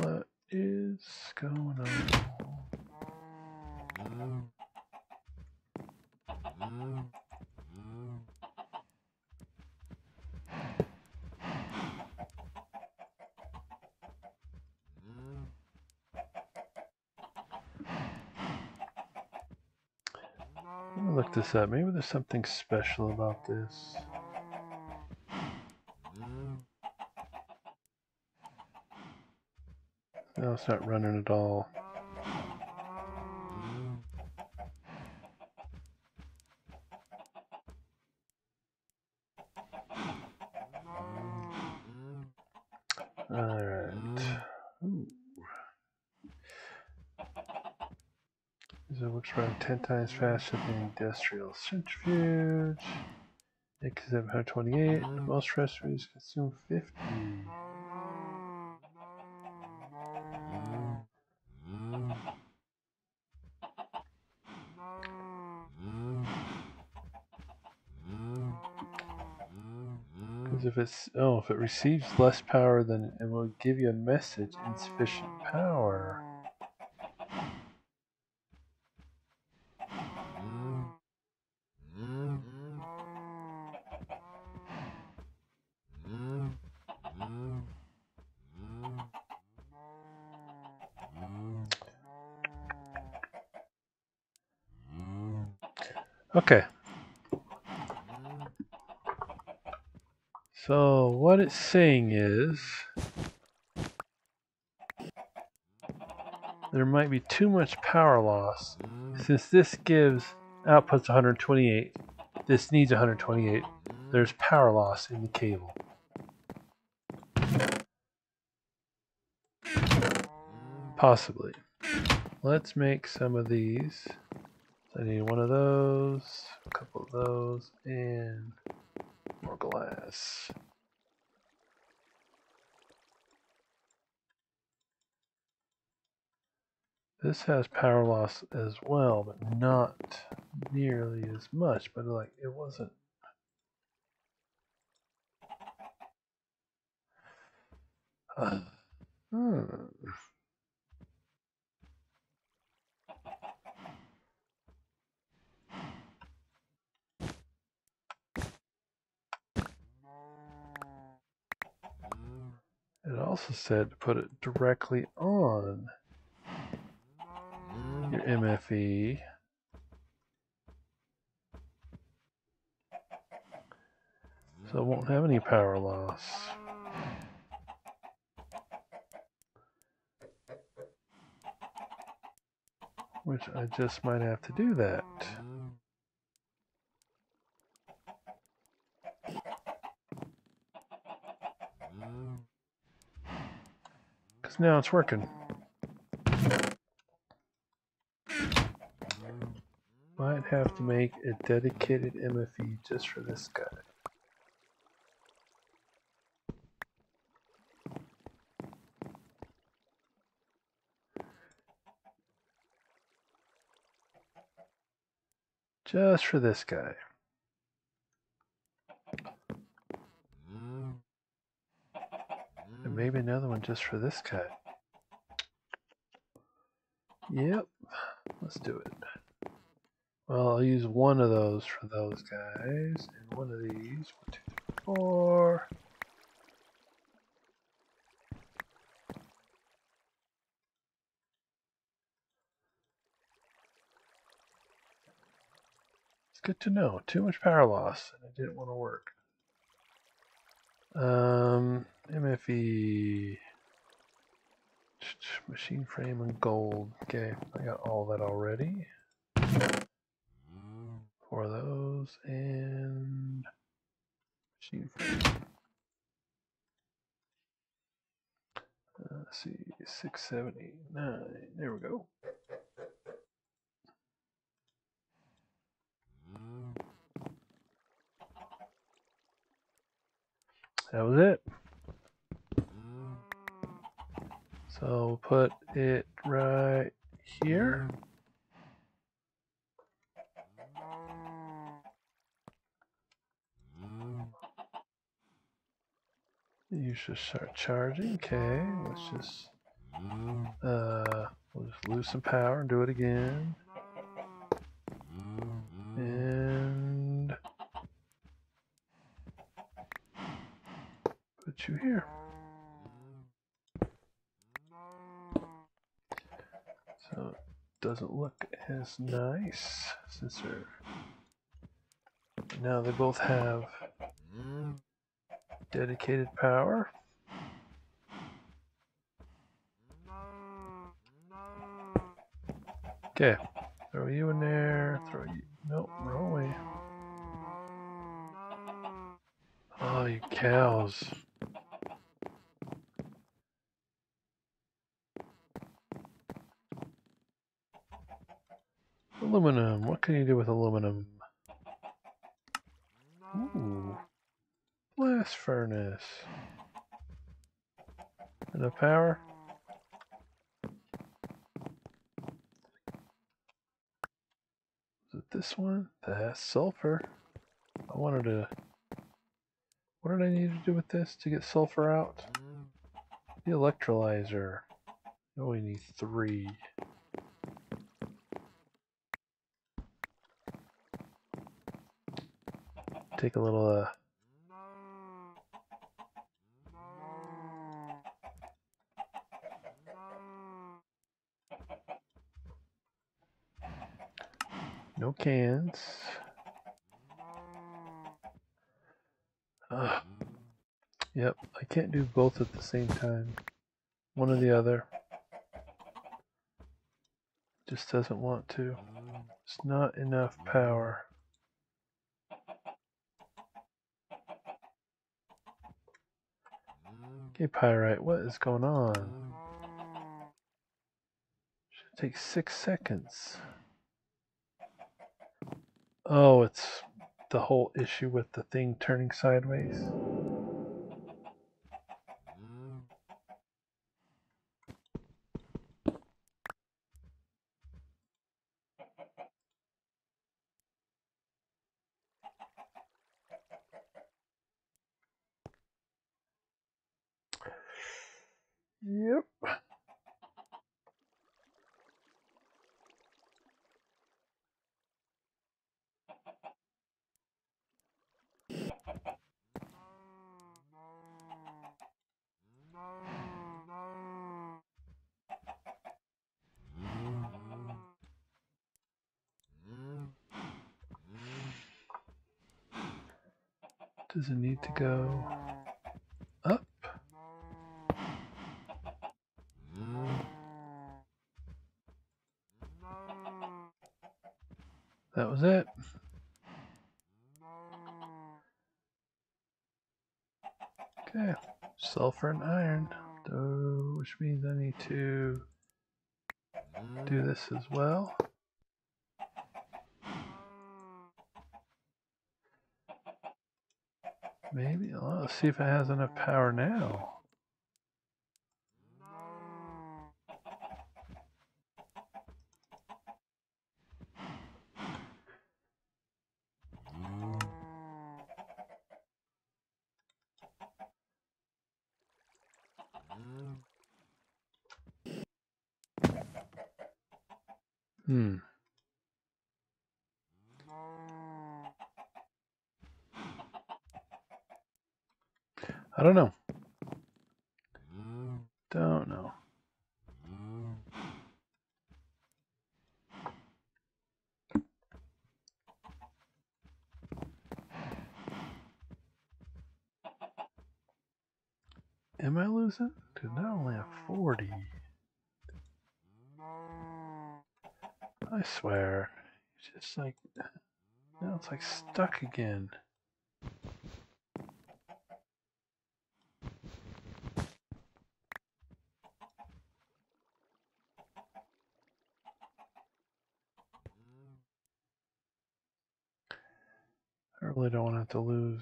[SPEAKER 1] What is going on? Let me look this up. Maybe there's something special about this. No, it's not running at all. Alright. Ooh. So it looks around 10 times faster than industrial centrifuge. X 728. Most recipes consume 50. Because if it's oh, if it receives less power, then it will give you a message insufficient power. Okay. So what it's saying is there might be too much power loss. Since this gives outputs 128, this needs 128. There's power loss in the cable. Possibly. Let's make some of these. I need one of those, a couple of those, and more glass. This has power loss as well, but not nearly as much, but like it wasn't uh, hmm. It also said to put it directly on your MFE. So it won't have any power loss. Which I just might have to do that. Now it's working. Might have to make a dedicated MFE just for this guy. Just for this guy. And maybe another one just for this guy. Yep, let's do it. Well, I'll use one of those for those guys, and one of these. One, two, three, four. It's good to know. Too much power loss, and it didn't want to work. Um, MFE, machine frame and gold. Okay, I got all that already. For those and machine frame. Uh, let's see, six, seven, eight, nine. There we go. That was it. So put it right here. You should start charging. Okay, let's just uh, we'll just lose some power and do it again. And put you here. So it doesn't look as nice since they're now they both have dedicated power. Okay, throw you in there, throw you, nope, wrong way. Oh, you cows. Aluminum, what can you do with aluminum? Ooh. Blast furnace. Enough power? Is it this one? That's sulfur. I wanted to... What did I need to do with this to get sulfur out? The electrolyzer. I only need three. Take a little uh, No cans. Yep, I can't do both at the same time. One or the other. Just doesn't want to. It's not enough power. Okay, Pyrite, what is going on? Should take six seconds. Oh, it's the whole issue with the thing turning sideways. Yep. Does it need to go up? That was it. Okay, sulfur and iron. Which means I need to do this as well. Maybe. Well, let's see if it has enough power now. Hmm. I don't know. Don't know. Am I losing? Dude, I only have 40. I swear. It's just like, now it's like stuck again. I really don't want to lose.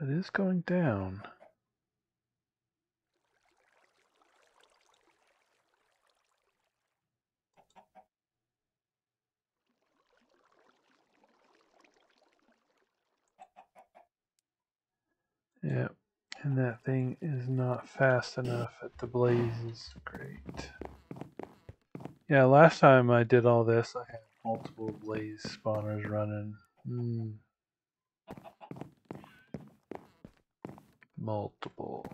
[SPEAKER 1] That is going down. Yeah, and that thing is not fast enough at the blazes. Great. Yeah, last time I did all this, I multiple blaze spawners running. Mm. Multiple.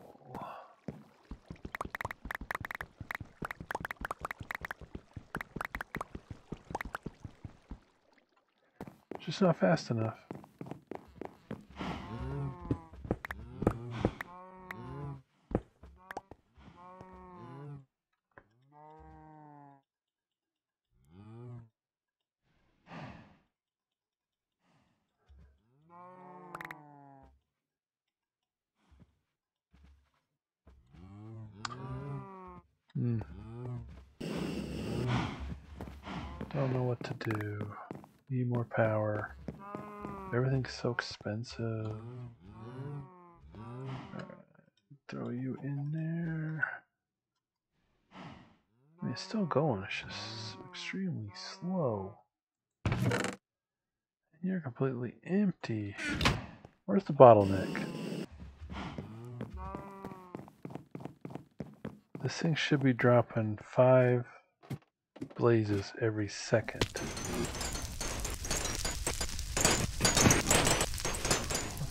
[SPEAKER 1] Just not fast enough. Hmm. Don't know what to do. Need more power. Everything's so expensive. throw you in there. I mean, it's still going. It's just extremely slow. And you're completely empty. Where's the bottleneck? This thing should be dropping five blazes every second.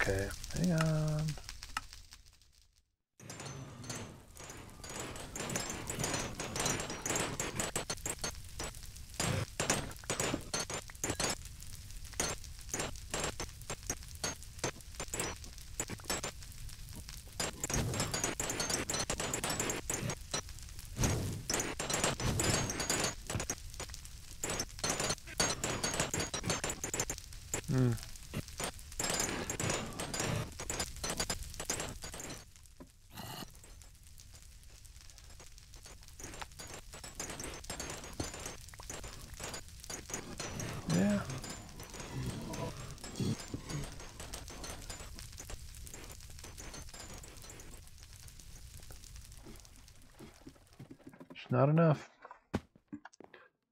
[SPEAKER 1] Okay, hang on.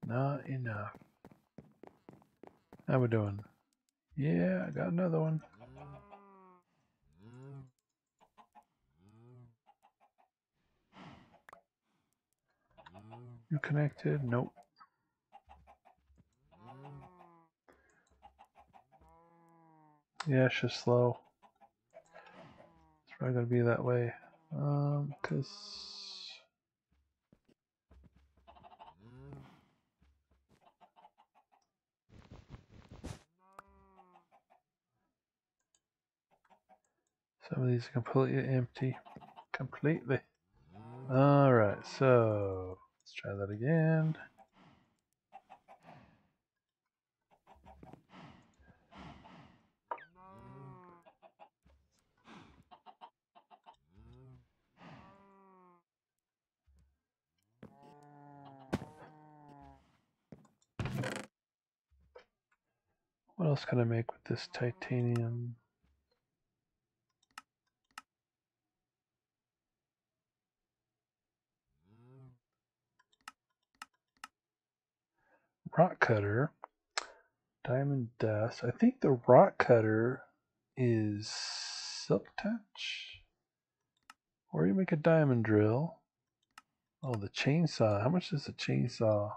[SPEAKER 1] Not enough. How we doing? Yeah, I got another one. You connected? Nope. Yeah, it's just slow. It's probably gonna be that way. Um, cause Some of these are completely empty. Completely. Alright, so let's try that again. What else can I make with this titanium? Rock cutter, diamond dust. I think the rock cutter is silk touch. Or you make a diamond drill. Oh, the chainsaw. How much is the chainsaw?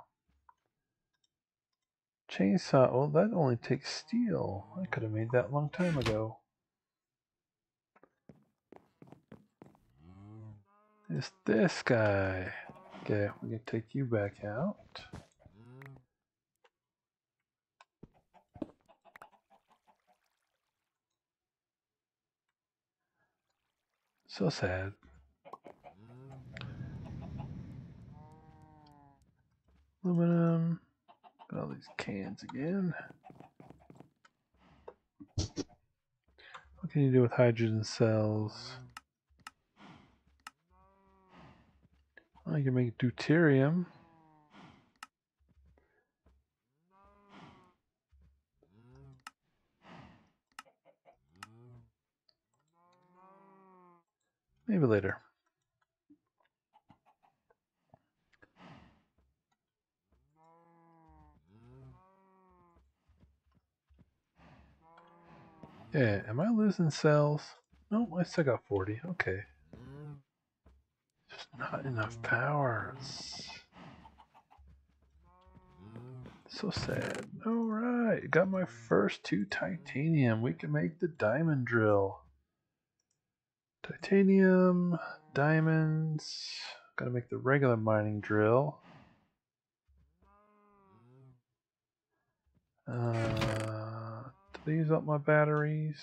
[SPEAKER 1] Chainsaw. Oh, that only takes steel. I could have made that a long time ago. It's this guy. Okay, we can take you back out. So sad. Aluminum. Got all these cans again. What can you do with hydrogen cells? You can make deuterium. Maybe later. Yeah, am I losing cells? No, I still got 40. Okay. Just not enough power. So sad. Alright, got my first two titanium. We can make the diamond drill. Titanium, diamonds. Gotta make the regular mining drill. Uh, these up my batteries.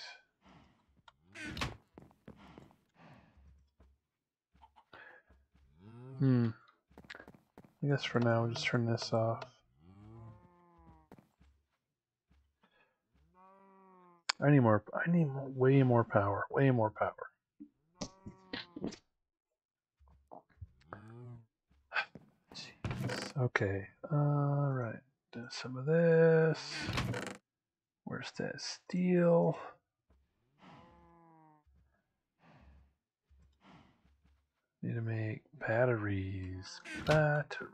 [SPEAKER 1] Hmm. I guess for now we'll just turn this off. I need more. I need way more power. Way more power. Okay. All right. Do some of this. Where's that steel? Need to make batteries. Batteries.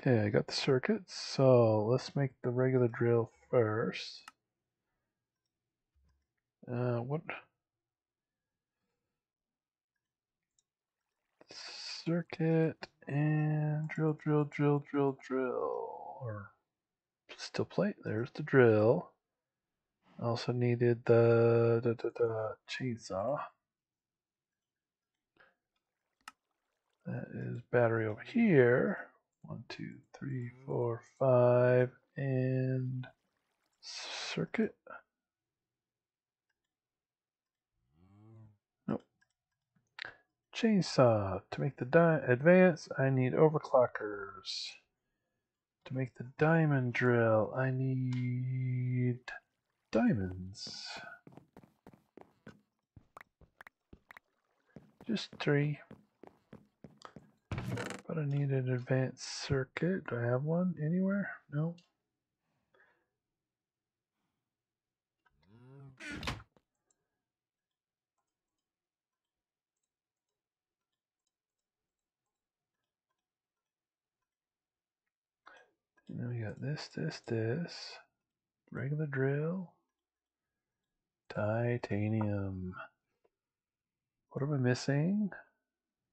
[SPEAKER 1] Okay, I got the circuit, so let's make the regular drill first. Uh, what? Circuit and drill, drill, drill, drill, drill. Or steel plate, there's the drill. Also needed the, the, the, the chainsaw. That is battery over here. One, two, three, four, five, and circuit. Nope. Chainsaw. To make the di advance, I need overclockers. To make the diamond drill, I need diamonds. Just three. But I need an advanced circuit. Do I have one anywhere? No. And then we got this, this, this. Regular drill. Titanium. What am I missing?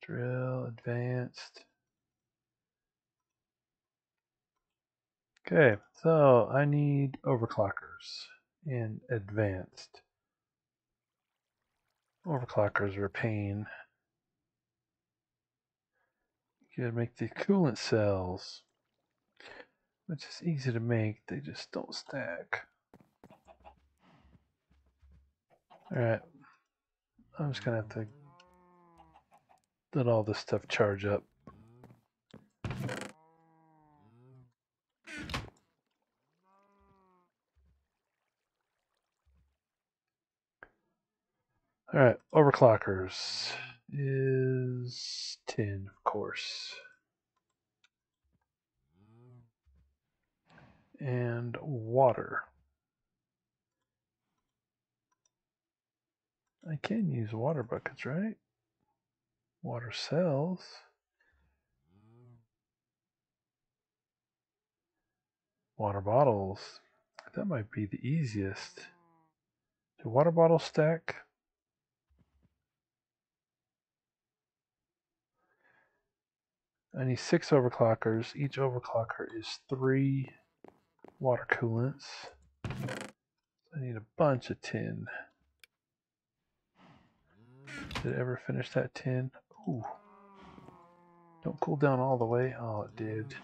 [SPEAKER 1] Drill, advanced. Okay, so I need overclockers in advanced. Overclockers are a pain. You gotta make the coolant cells, which is easy to make, they just don't stack. Alright, I'm just gonna have to let all this stuff charge up. All right, overclockers is 10, of course. And water. I can use water buckets, right? Water cells. Water bottles. That might be the easiest. Do water bottles stack? I need six overclockers. Each overclocker is three water coolants. I need a bunch of tin. Did it ever finish that tin? Ooh. Don't cool down all the way. Oh, it did.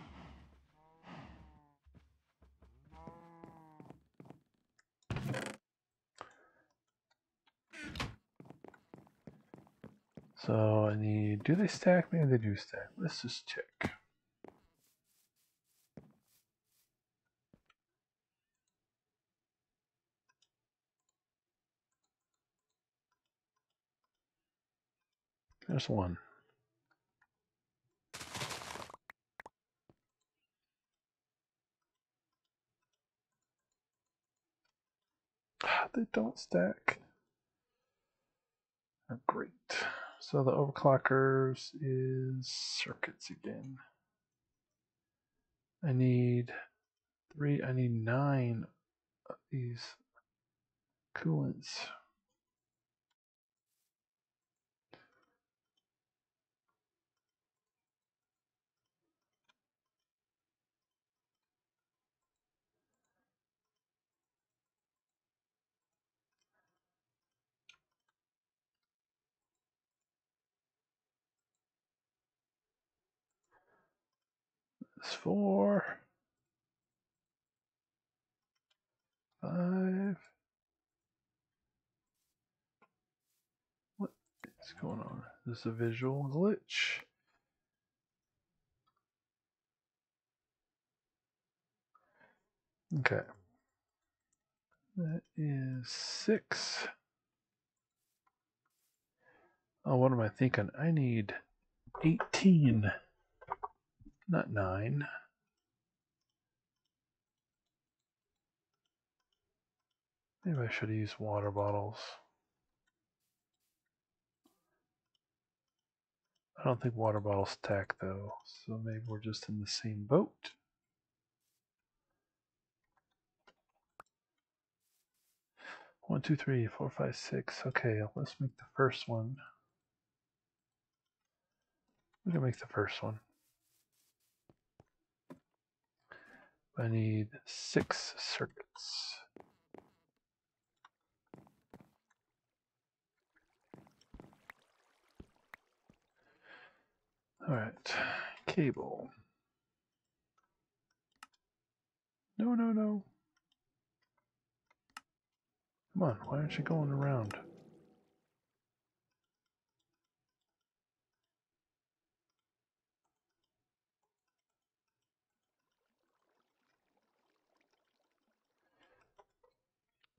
[SPEAKER 1] So I need, do they stack? Maybe they do stack. Let's just check. There's one. They don't stack. Oh, great. So the overclockers is circuits again. I need three, I need nine of these coolants. That's four, five. What is going on? Is this a visual glitch? Okay. That is six. Oh, what am I thinking? I need 18, not nine. Maybe I should use water bottles. I don't think water bottles stack though, so maybe we're just in the same boat. One, two, three, four, five, six. Okay, let's make the first one. We can make the first one. I need six circuits. All right, cable. No, no, no. Come on, why aren't you going around?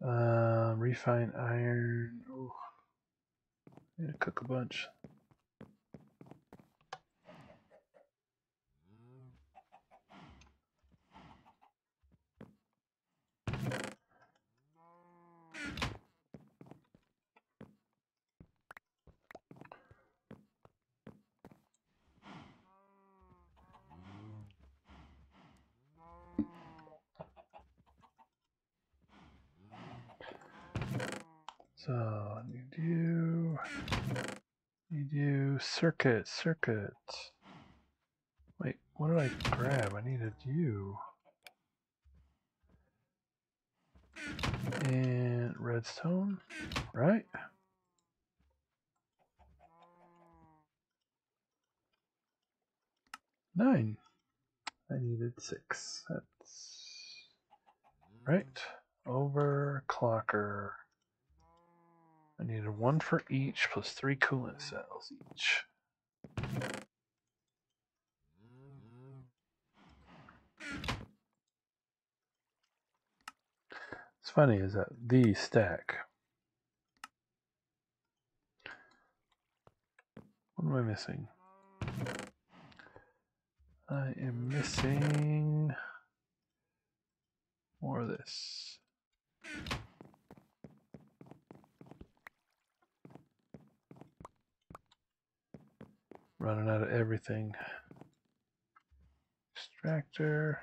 [SPEAKER 1] Uh, refined iron. Ooh. Need to cook a bunch. So you do you circuit circuit. Wait, what did I grab? I needed you. And redstone, right? Nine. I needed six. That's right. Overclocker. I needed one for each plus three coolant cells each. What's funny is that the stack. What am I missing? I am missing more of this. Running out of everything. Extractor.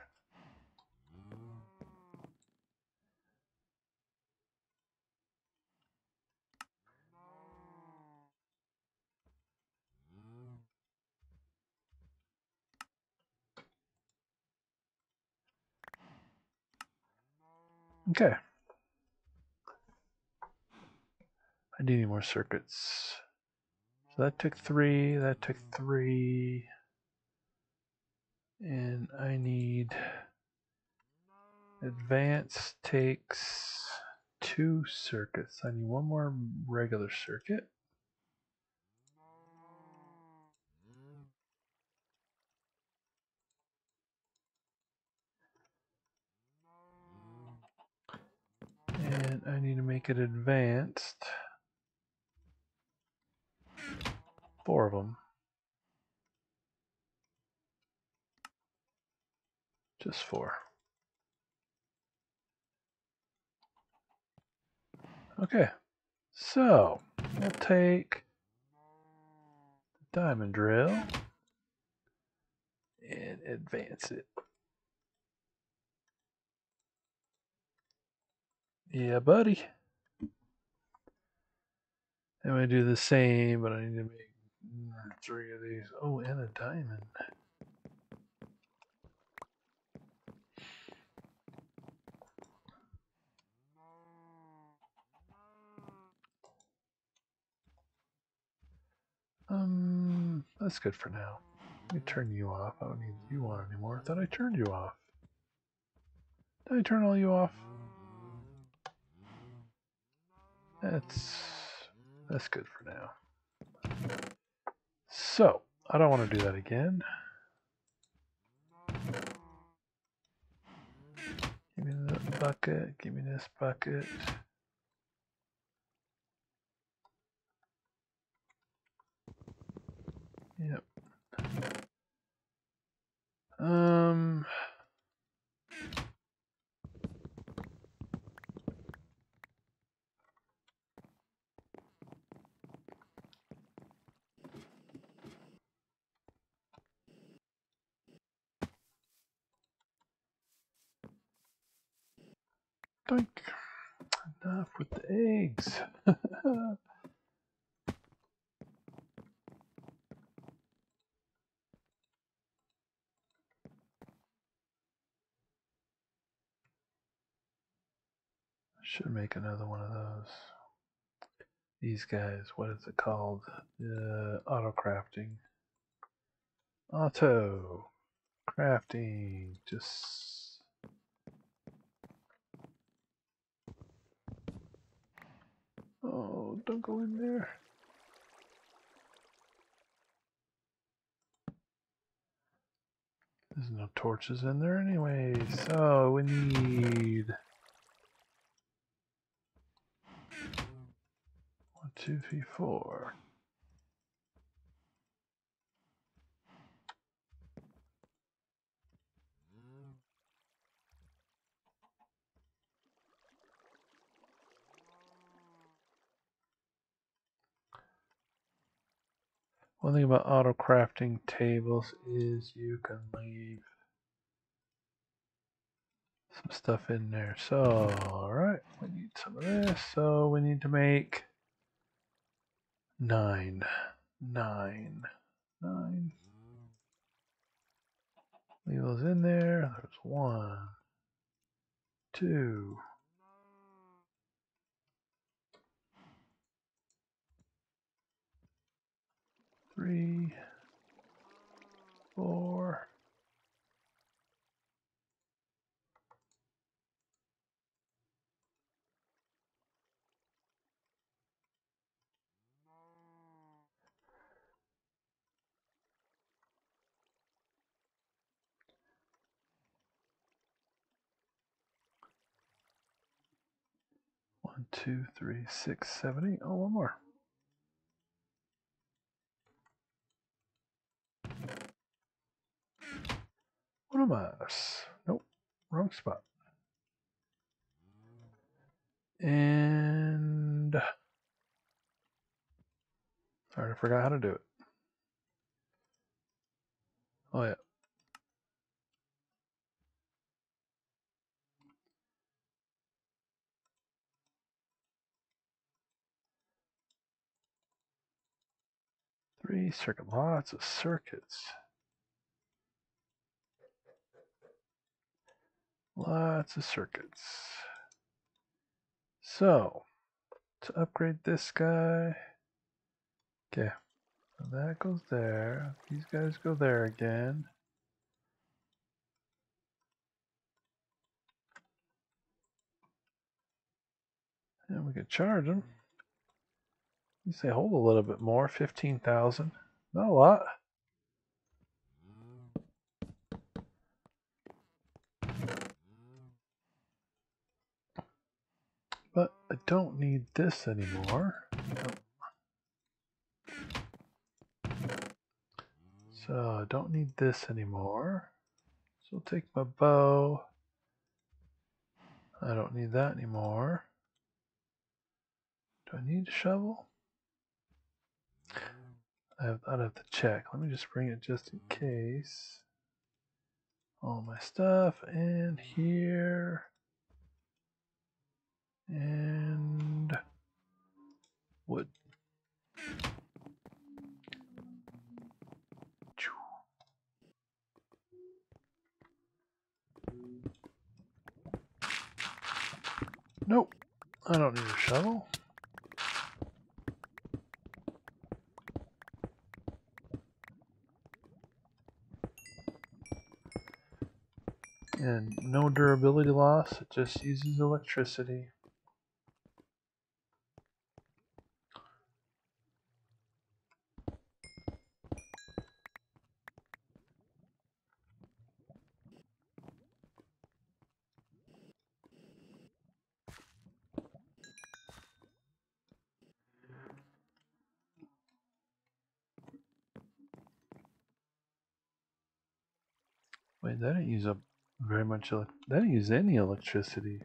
[SPEAKER 1] Okay. I need more circuits. So that took three, that took three. And I need advance takes two circuits. I need one more regular circuit. And I need to make it advanced. Four of them. Just four. Okay, so we'll take the diamond drill and advance it. Yeah, buddy. I'm gonna do the same, but I need to make three of these. Oh, and a diamond. Um, that's good for now. Let me turn you off. I don't need you on anymore. I thought I turned you off. Did I turn all you off? That's that's good for now. So, I don't want to do that again. Give me that bucket, give me this bucket. Yep. Um. Doink. Enough with the eggs. Should make another one of those. These guys, what is it called? Uh, auto crafting. Auto crafting. Just. Oh, don't go in there. There's no torches in there anyway, so we need one, two, three, four. One thing about auto crafting tables is you can leave some stuff in there. So, alright, we need some of this. So we need to make nine, nine, nine. Leave those in there. There's one, two, three, four, one, two, three, six, seven, eight. Oh, one more. One más. Nope, wrong spot. And I forgot how to do it. Oh yeah. Three circuit, lots of circuits. Lots of circuits. So, to upgrade this guy, okay, so that goes there. These guys go there again. And we could charge them. You say hold a little bit more, 15,000. Not a lot. But I don't need this anymore. So I don't need this anymore. So I'll take my bow. I don't need that anymore. Do I need a shovel? I have, I'd have to check. Let me just bring it just in case. All my stuff and here. And wood. Nope, I don't need a shovel. And no durability loss, it just uses electricity. That didn't use up very much. That didn't use any electricity.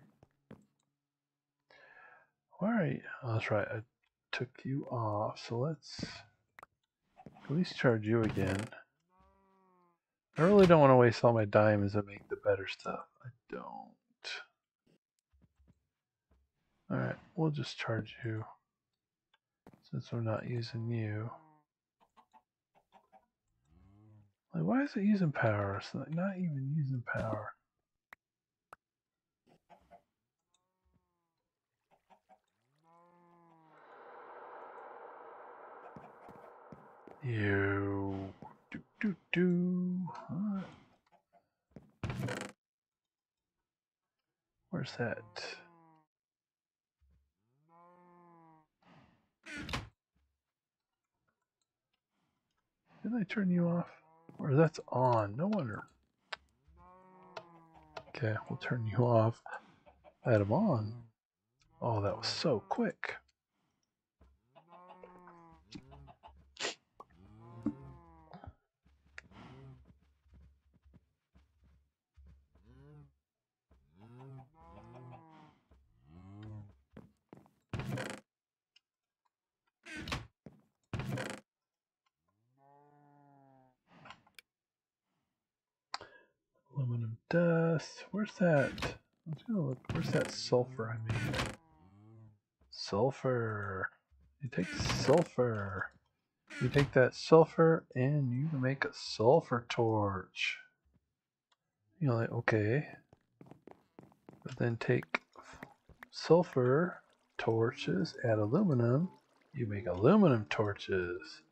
[SPEAKER 1] Alright, oh, that's right. I took you off, so let's at least charge you again. I really don't want to waste all my diamonds and make the better stuff. I don't. Alright, we'll just charge you since we're not using you. Like, why is it using power? It's like not even using power. You do do do. Where's that? Didn't I turn you off? Or that's on. No wonder. Okay, we'll turn you off. Had them on. Oh, that was so quick. Dust. Where's that? Let's go look. Where's that sulfur I made? Sulfur. You take sulfur. You take that sulfur and you make a sulfur torch. You're like, okay. But then take sulfur torches, add aluminum, you make aluminum torches.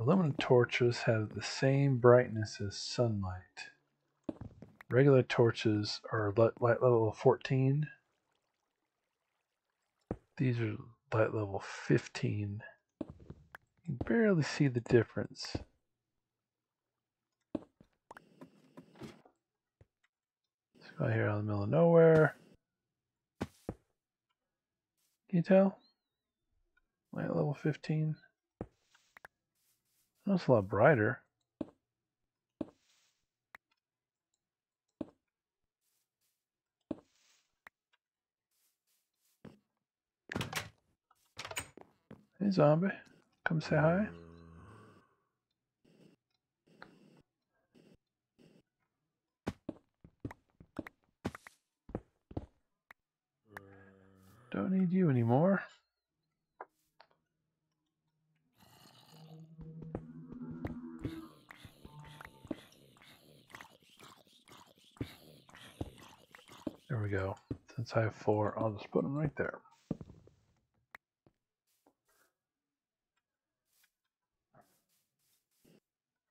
[SPEAKER 1] Aluminum torches have the same brightness as sunlight. Regular torches are light, level 14. These are light level 15. You can barely see the difference. Let's go here out in the middle of nowhere. Can you tell? Light level 15. That's a lot brighter. Hey zombie, come say hi. Don't need you anymore. There we go. Since I have four, I'll just put them right there.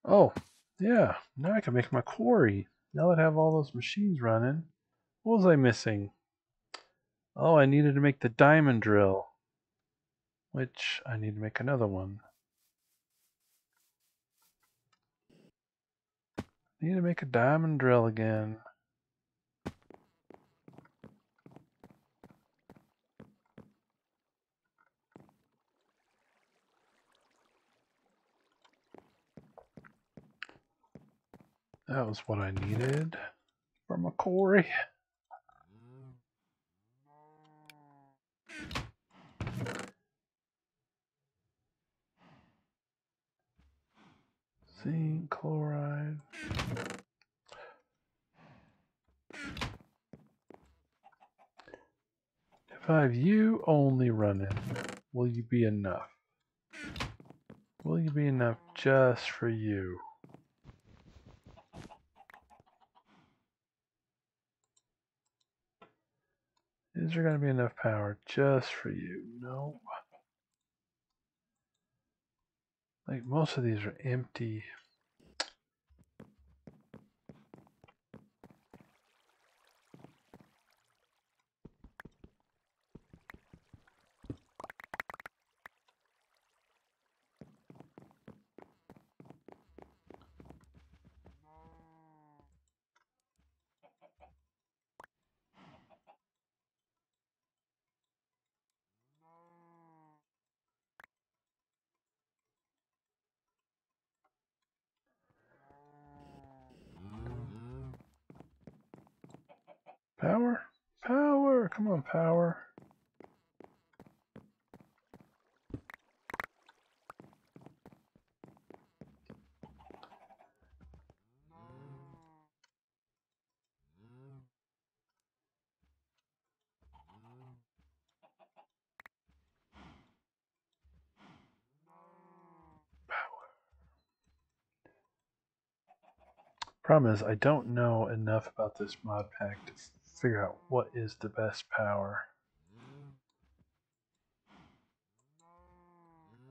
[SPEAKER 1] Oh, yeah. Now I can make my quarry. Now that I have all those machines running. What was I missing? Oh, I needed to make the diamond drill. Which I need to make another one. I Need to make a diamond drill again. That was what I needed from a quarry. Zinc chloride. If I have you only running, will you be enough? Will you be enough just for you? Is there going to be enough power just for you? No. Like most of these are empty. Power? Power! Problem is, I don't know enough about this mod pack to figure out what is the best power.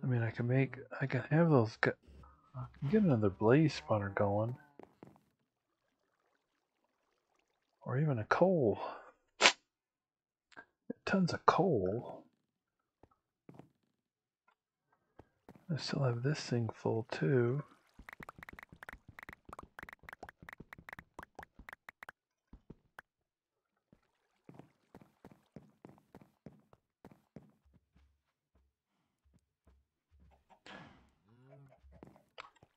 [SPEAKER 1] I mean, I can make, I can have those, I can get another blaze spawner going. Or even a coal. Tons of coal. I still have this thing full too.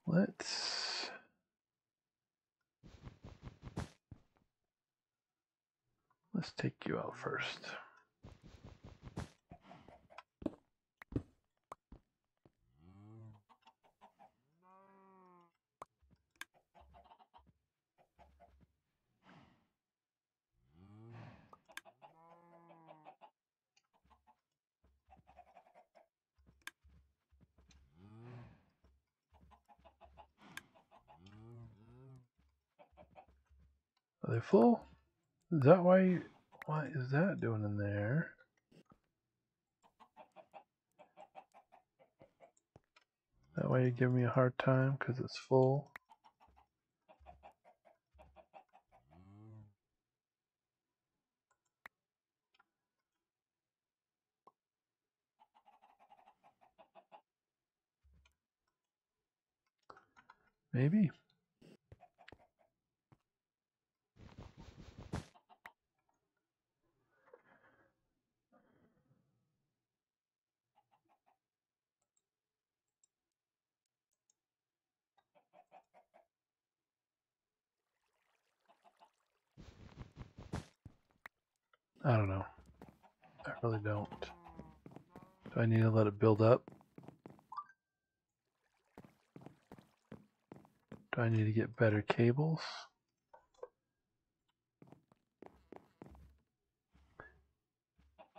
[SPEAKER 1] Let's let's take you out first. Are they full? Is that why? What is that doing in there? That way you give me a hard time because it's full. Maybe. I don't know. I really don't. Do I need to let it build up? Do I need to get better cables?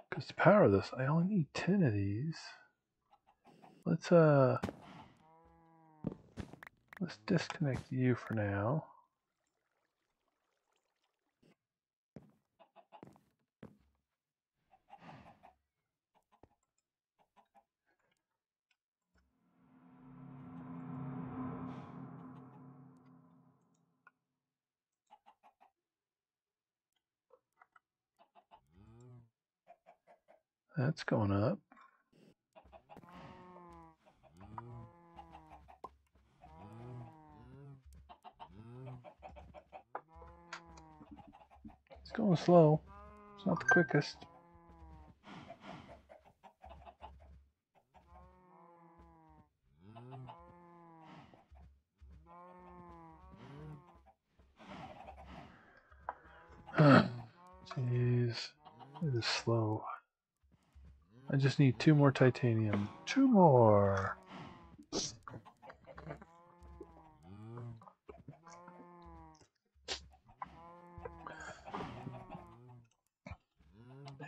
[SPEAKER 1] Because to power this, I only need 10 of these. Let's, uh, let's disconnect you for now. That's going up. It's going slow. It's not the quickest. Jeez, it is slow. I just need two more titanium. Two more.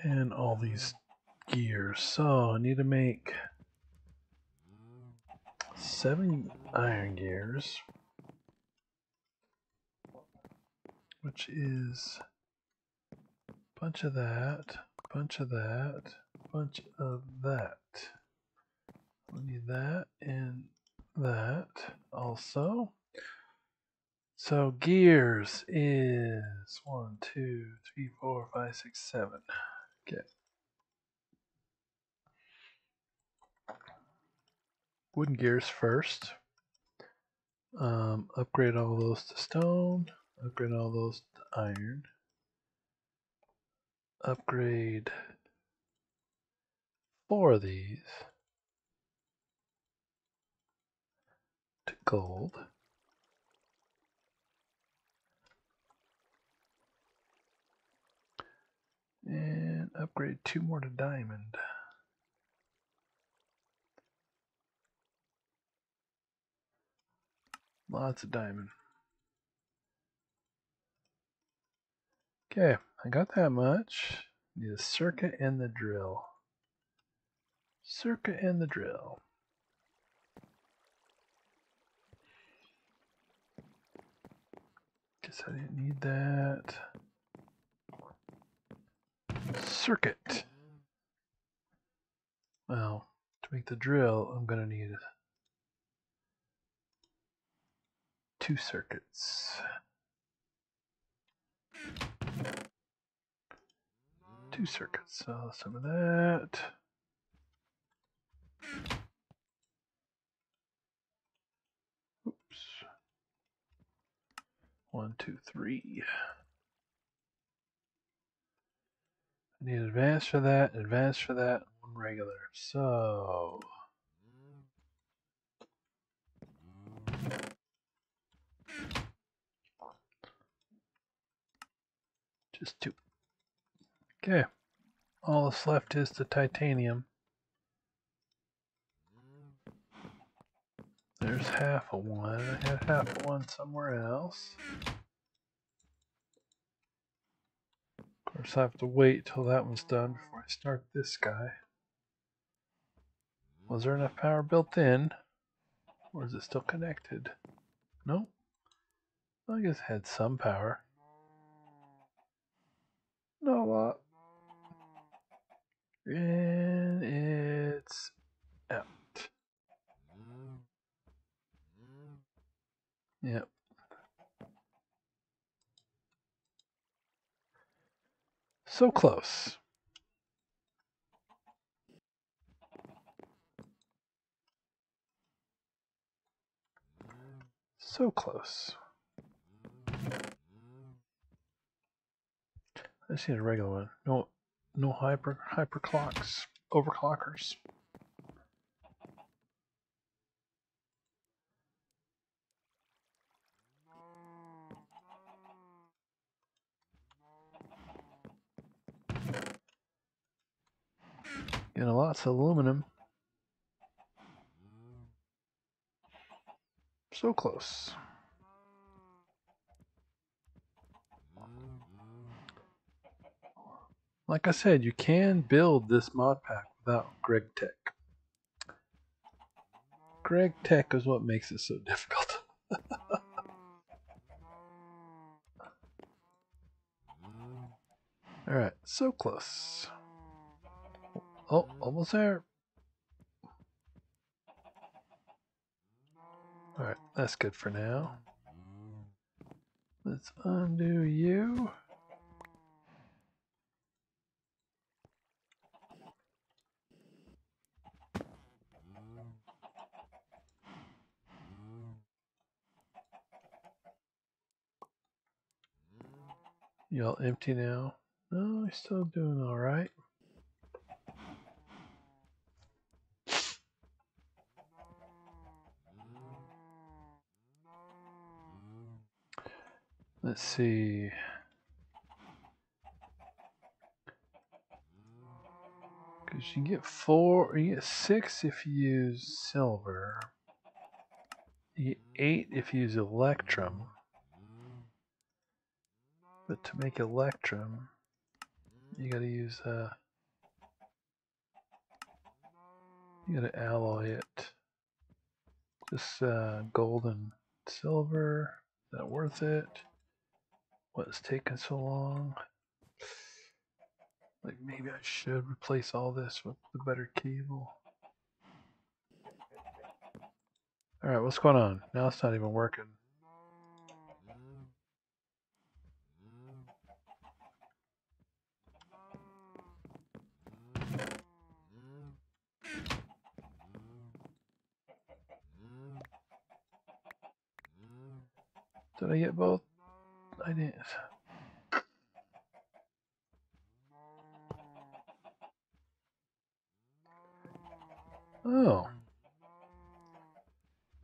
[SPEAKER 1] And all these gears. So I need to make seven iron gears, which is a bunch of that, bunch of that, bunch of that. We need that and that also. So gears is one, two, three, four, five, six, seven. Okay. Wooden gears first. Um, upgrade all those to stone. Upgrade all those to iron. Upgrade four of these to gold. And upgrade two more to diamond. Lots of diamond. Okay, I got that much. Need a circuit and the drill. Circuit and the drill. Guess I didn't need that. Circuit. Well, to make the drill, I'm going to need two circuits. Two circuits, so some of that. Oops. One, two, three. I need advance for that, advance for that, one regular. So. Just two. Okay. All that's left is the titanium. There's half a one. I had half a one somewhere else. Of course, I have to wait till that one's done before I start this guy. Was there enough power built in? Or is it still connected? No. I guess it had some power. Not a lot. And it's out. Yep. So close. So close. I just need a regular one. No, no hyper hyper clocks, overclockers. Getting lots of aluminum. So close. Like I said, you can build this mod pack without Greg Tech. Greg Tech is what makes it so difficult. Alright, so close. Oh, almost there. Alright, that's good for now. Let's undo you. Y'all empty now? No, he's still doing all Let's see. Because you get four, you get six if you use silver. You get eight if you use electrum. But to make electrum, you gotta use, uh, you gotta alloy it. Just uh, gold and silver. Is that worth it? What's taking so long? Like maybe I should replace all this with the better cable. Alright, what's going on? Now it's not even working. Did I get both? I didn't. Oh.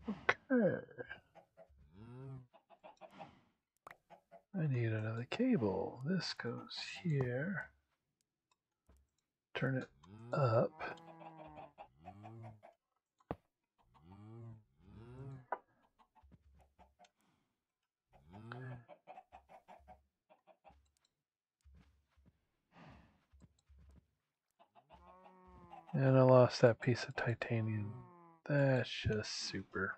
[SPEAKER 1] Okay. I need another cable. This goes here. Turn it up. And I lost that piece of titanium. That's just super.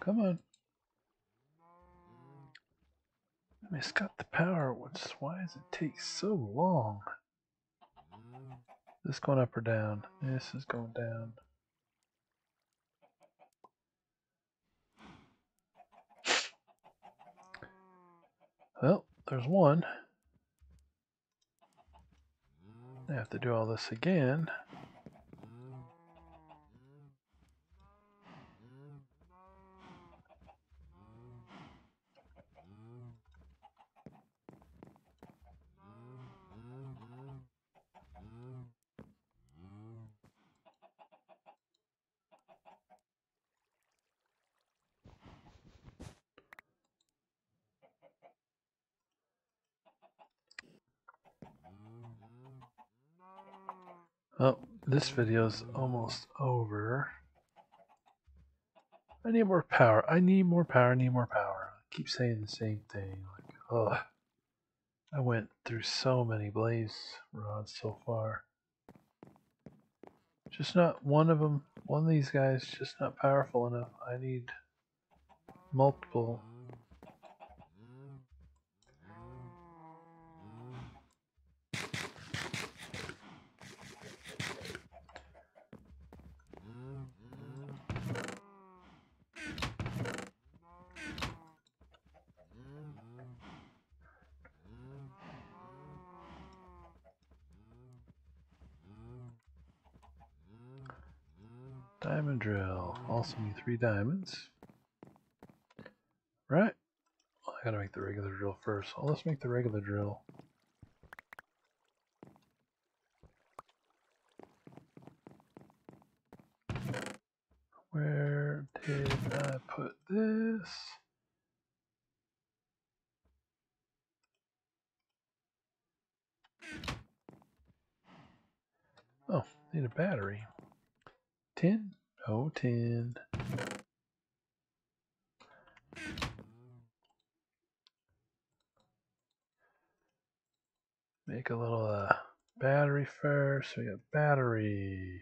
[SPEAKER 1] Come on. I mean, it's got the power. What's why does it take so long? This going up or down? This is going down. Well, there's one. I have to do all this again. Oh, video is almost over. I need more power. I need more power. I need more power. I keep saying the same thing. Like, oh, I went through so many blaze rods so far. Just not one of them. One of these guys just not powerful enough. I need multiple costing me three diamonds. Right? Well, I gotta make the regular drill first. Well, let's make the regular drill. Where did I put this? Oh, need a battery. 10? Oh, 10. Make a little uh, battery first. We got battery,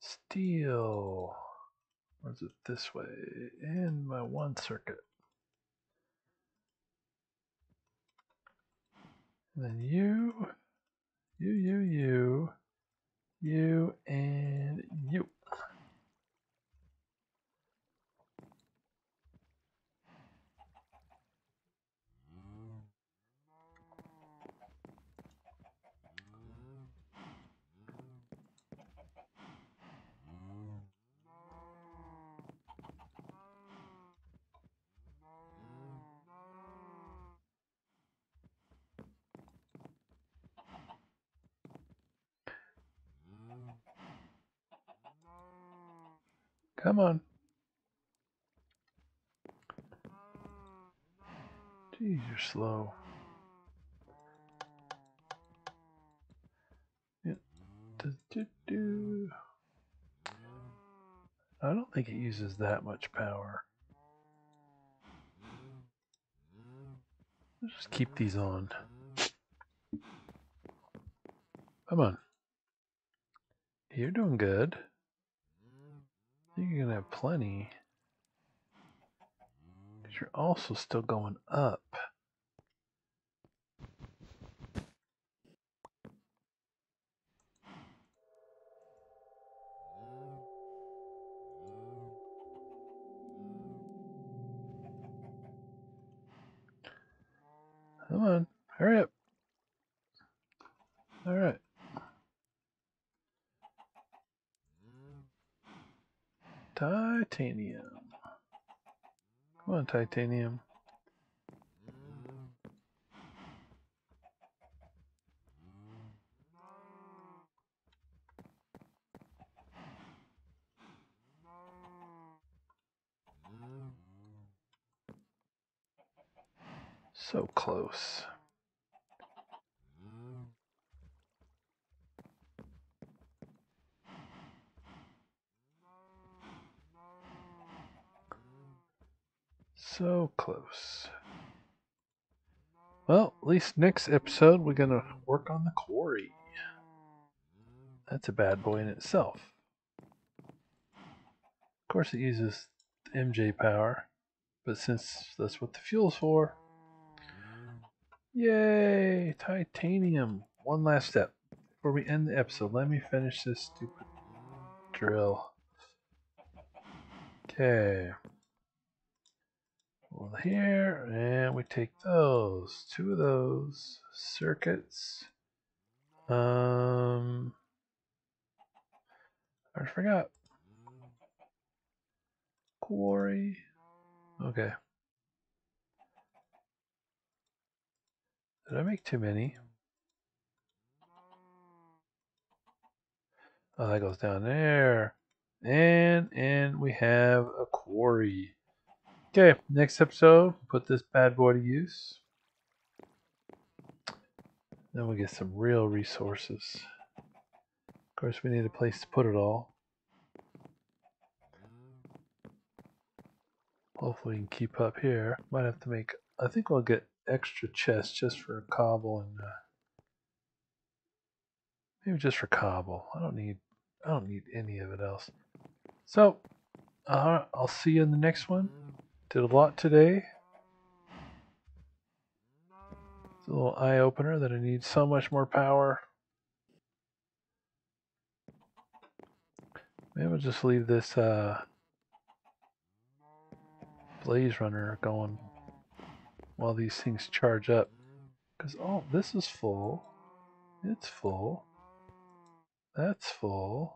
[SPEAKER 1] steel. Or it this way? And my one circuit. And then you, you, you, you, you, and you. Come on. Jeez, you're slow. Do. I don't think it uses that much power. Let's just keep these on. Come on. You're doing good. You're gonna have plenty. But you're also still going up. Come on, hurry up. All right. Titanium. Come on, titanium. So close. So close. Well, at least next episode we're going to work on the quarry. That's a bad boy in itself. Of course it uses MJ power, but since that's what the fuel's for. Yay! Titanium! One last step. Before we end the episode, let me finish this stupid drill. Okay. Well, here, and we take those, two of those circuits. Um, I forgot. Quarry. Okay. Did I make too many? Oh, that goes down there. And, and we have a quarry. Okay, next episode, put this bad boy to use. Then we get some real resources. Of course, we need a place to put it all. Hopefully we can keep up here. Might have to make, I think we'll get extra chests just for cobble and uh, maybe just for cobble. I don't need, I don't need any of it else. So, uh, I'll see you in the next one. Did a lot today. It's a little eye opener that I need so much more power. Maybe I'll just leave this uh, blaze runner going while these things charge up. Because, oh, this is full. It's full. That's full.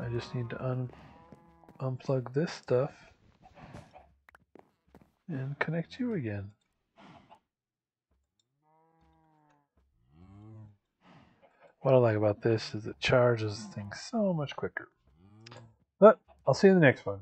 [SPEAKER 1] I just need to un unplug this stuff and connect you again. What I like about this is it charges things so much quicker. But I'll see you in the next one.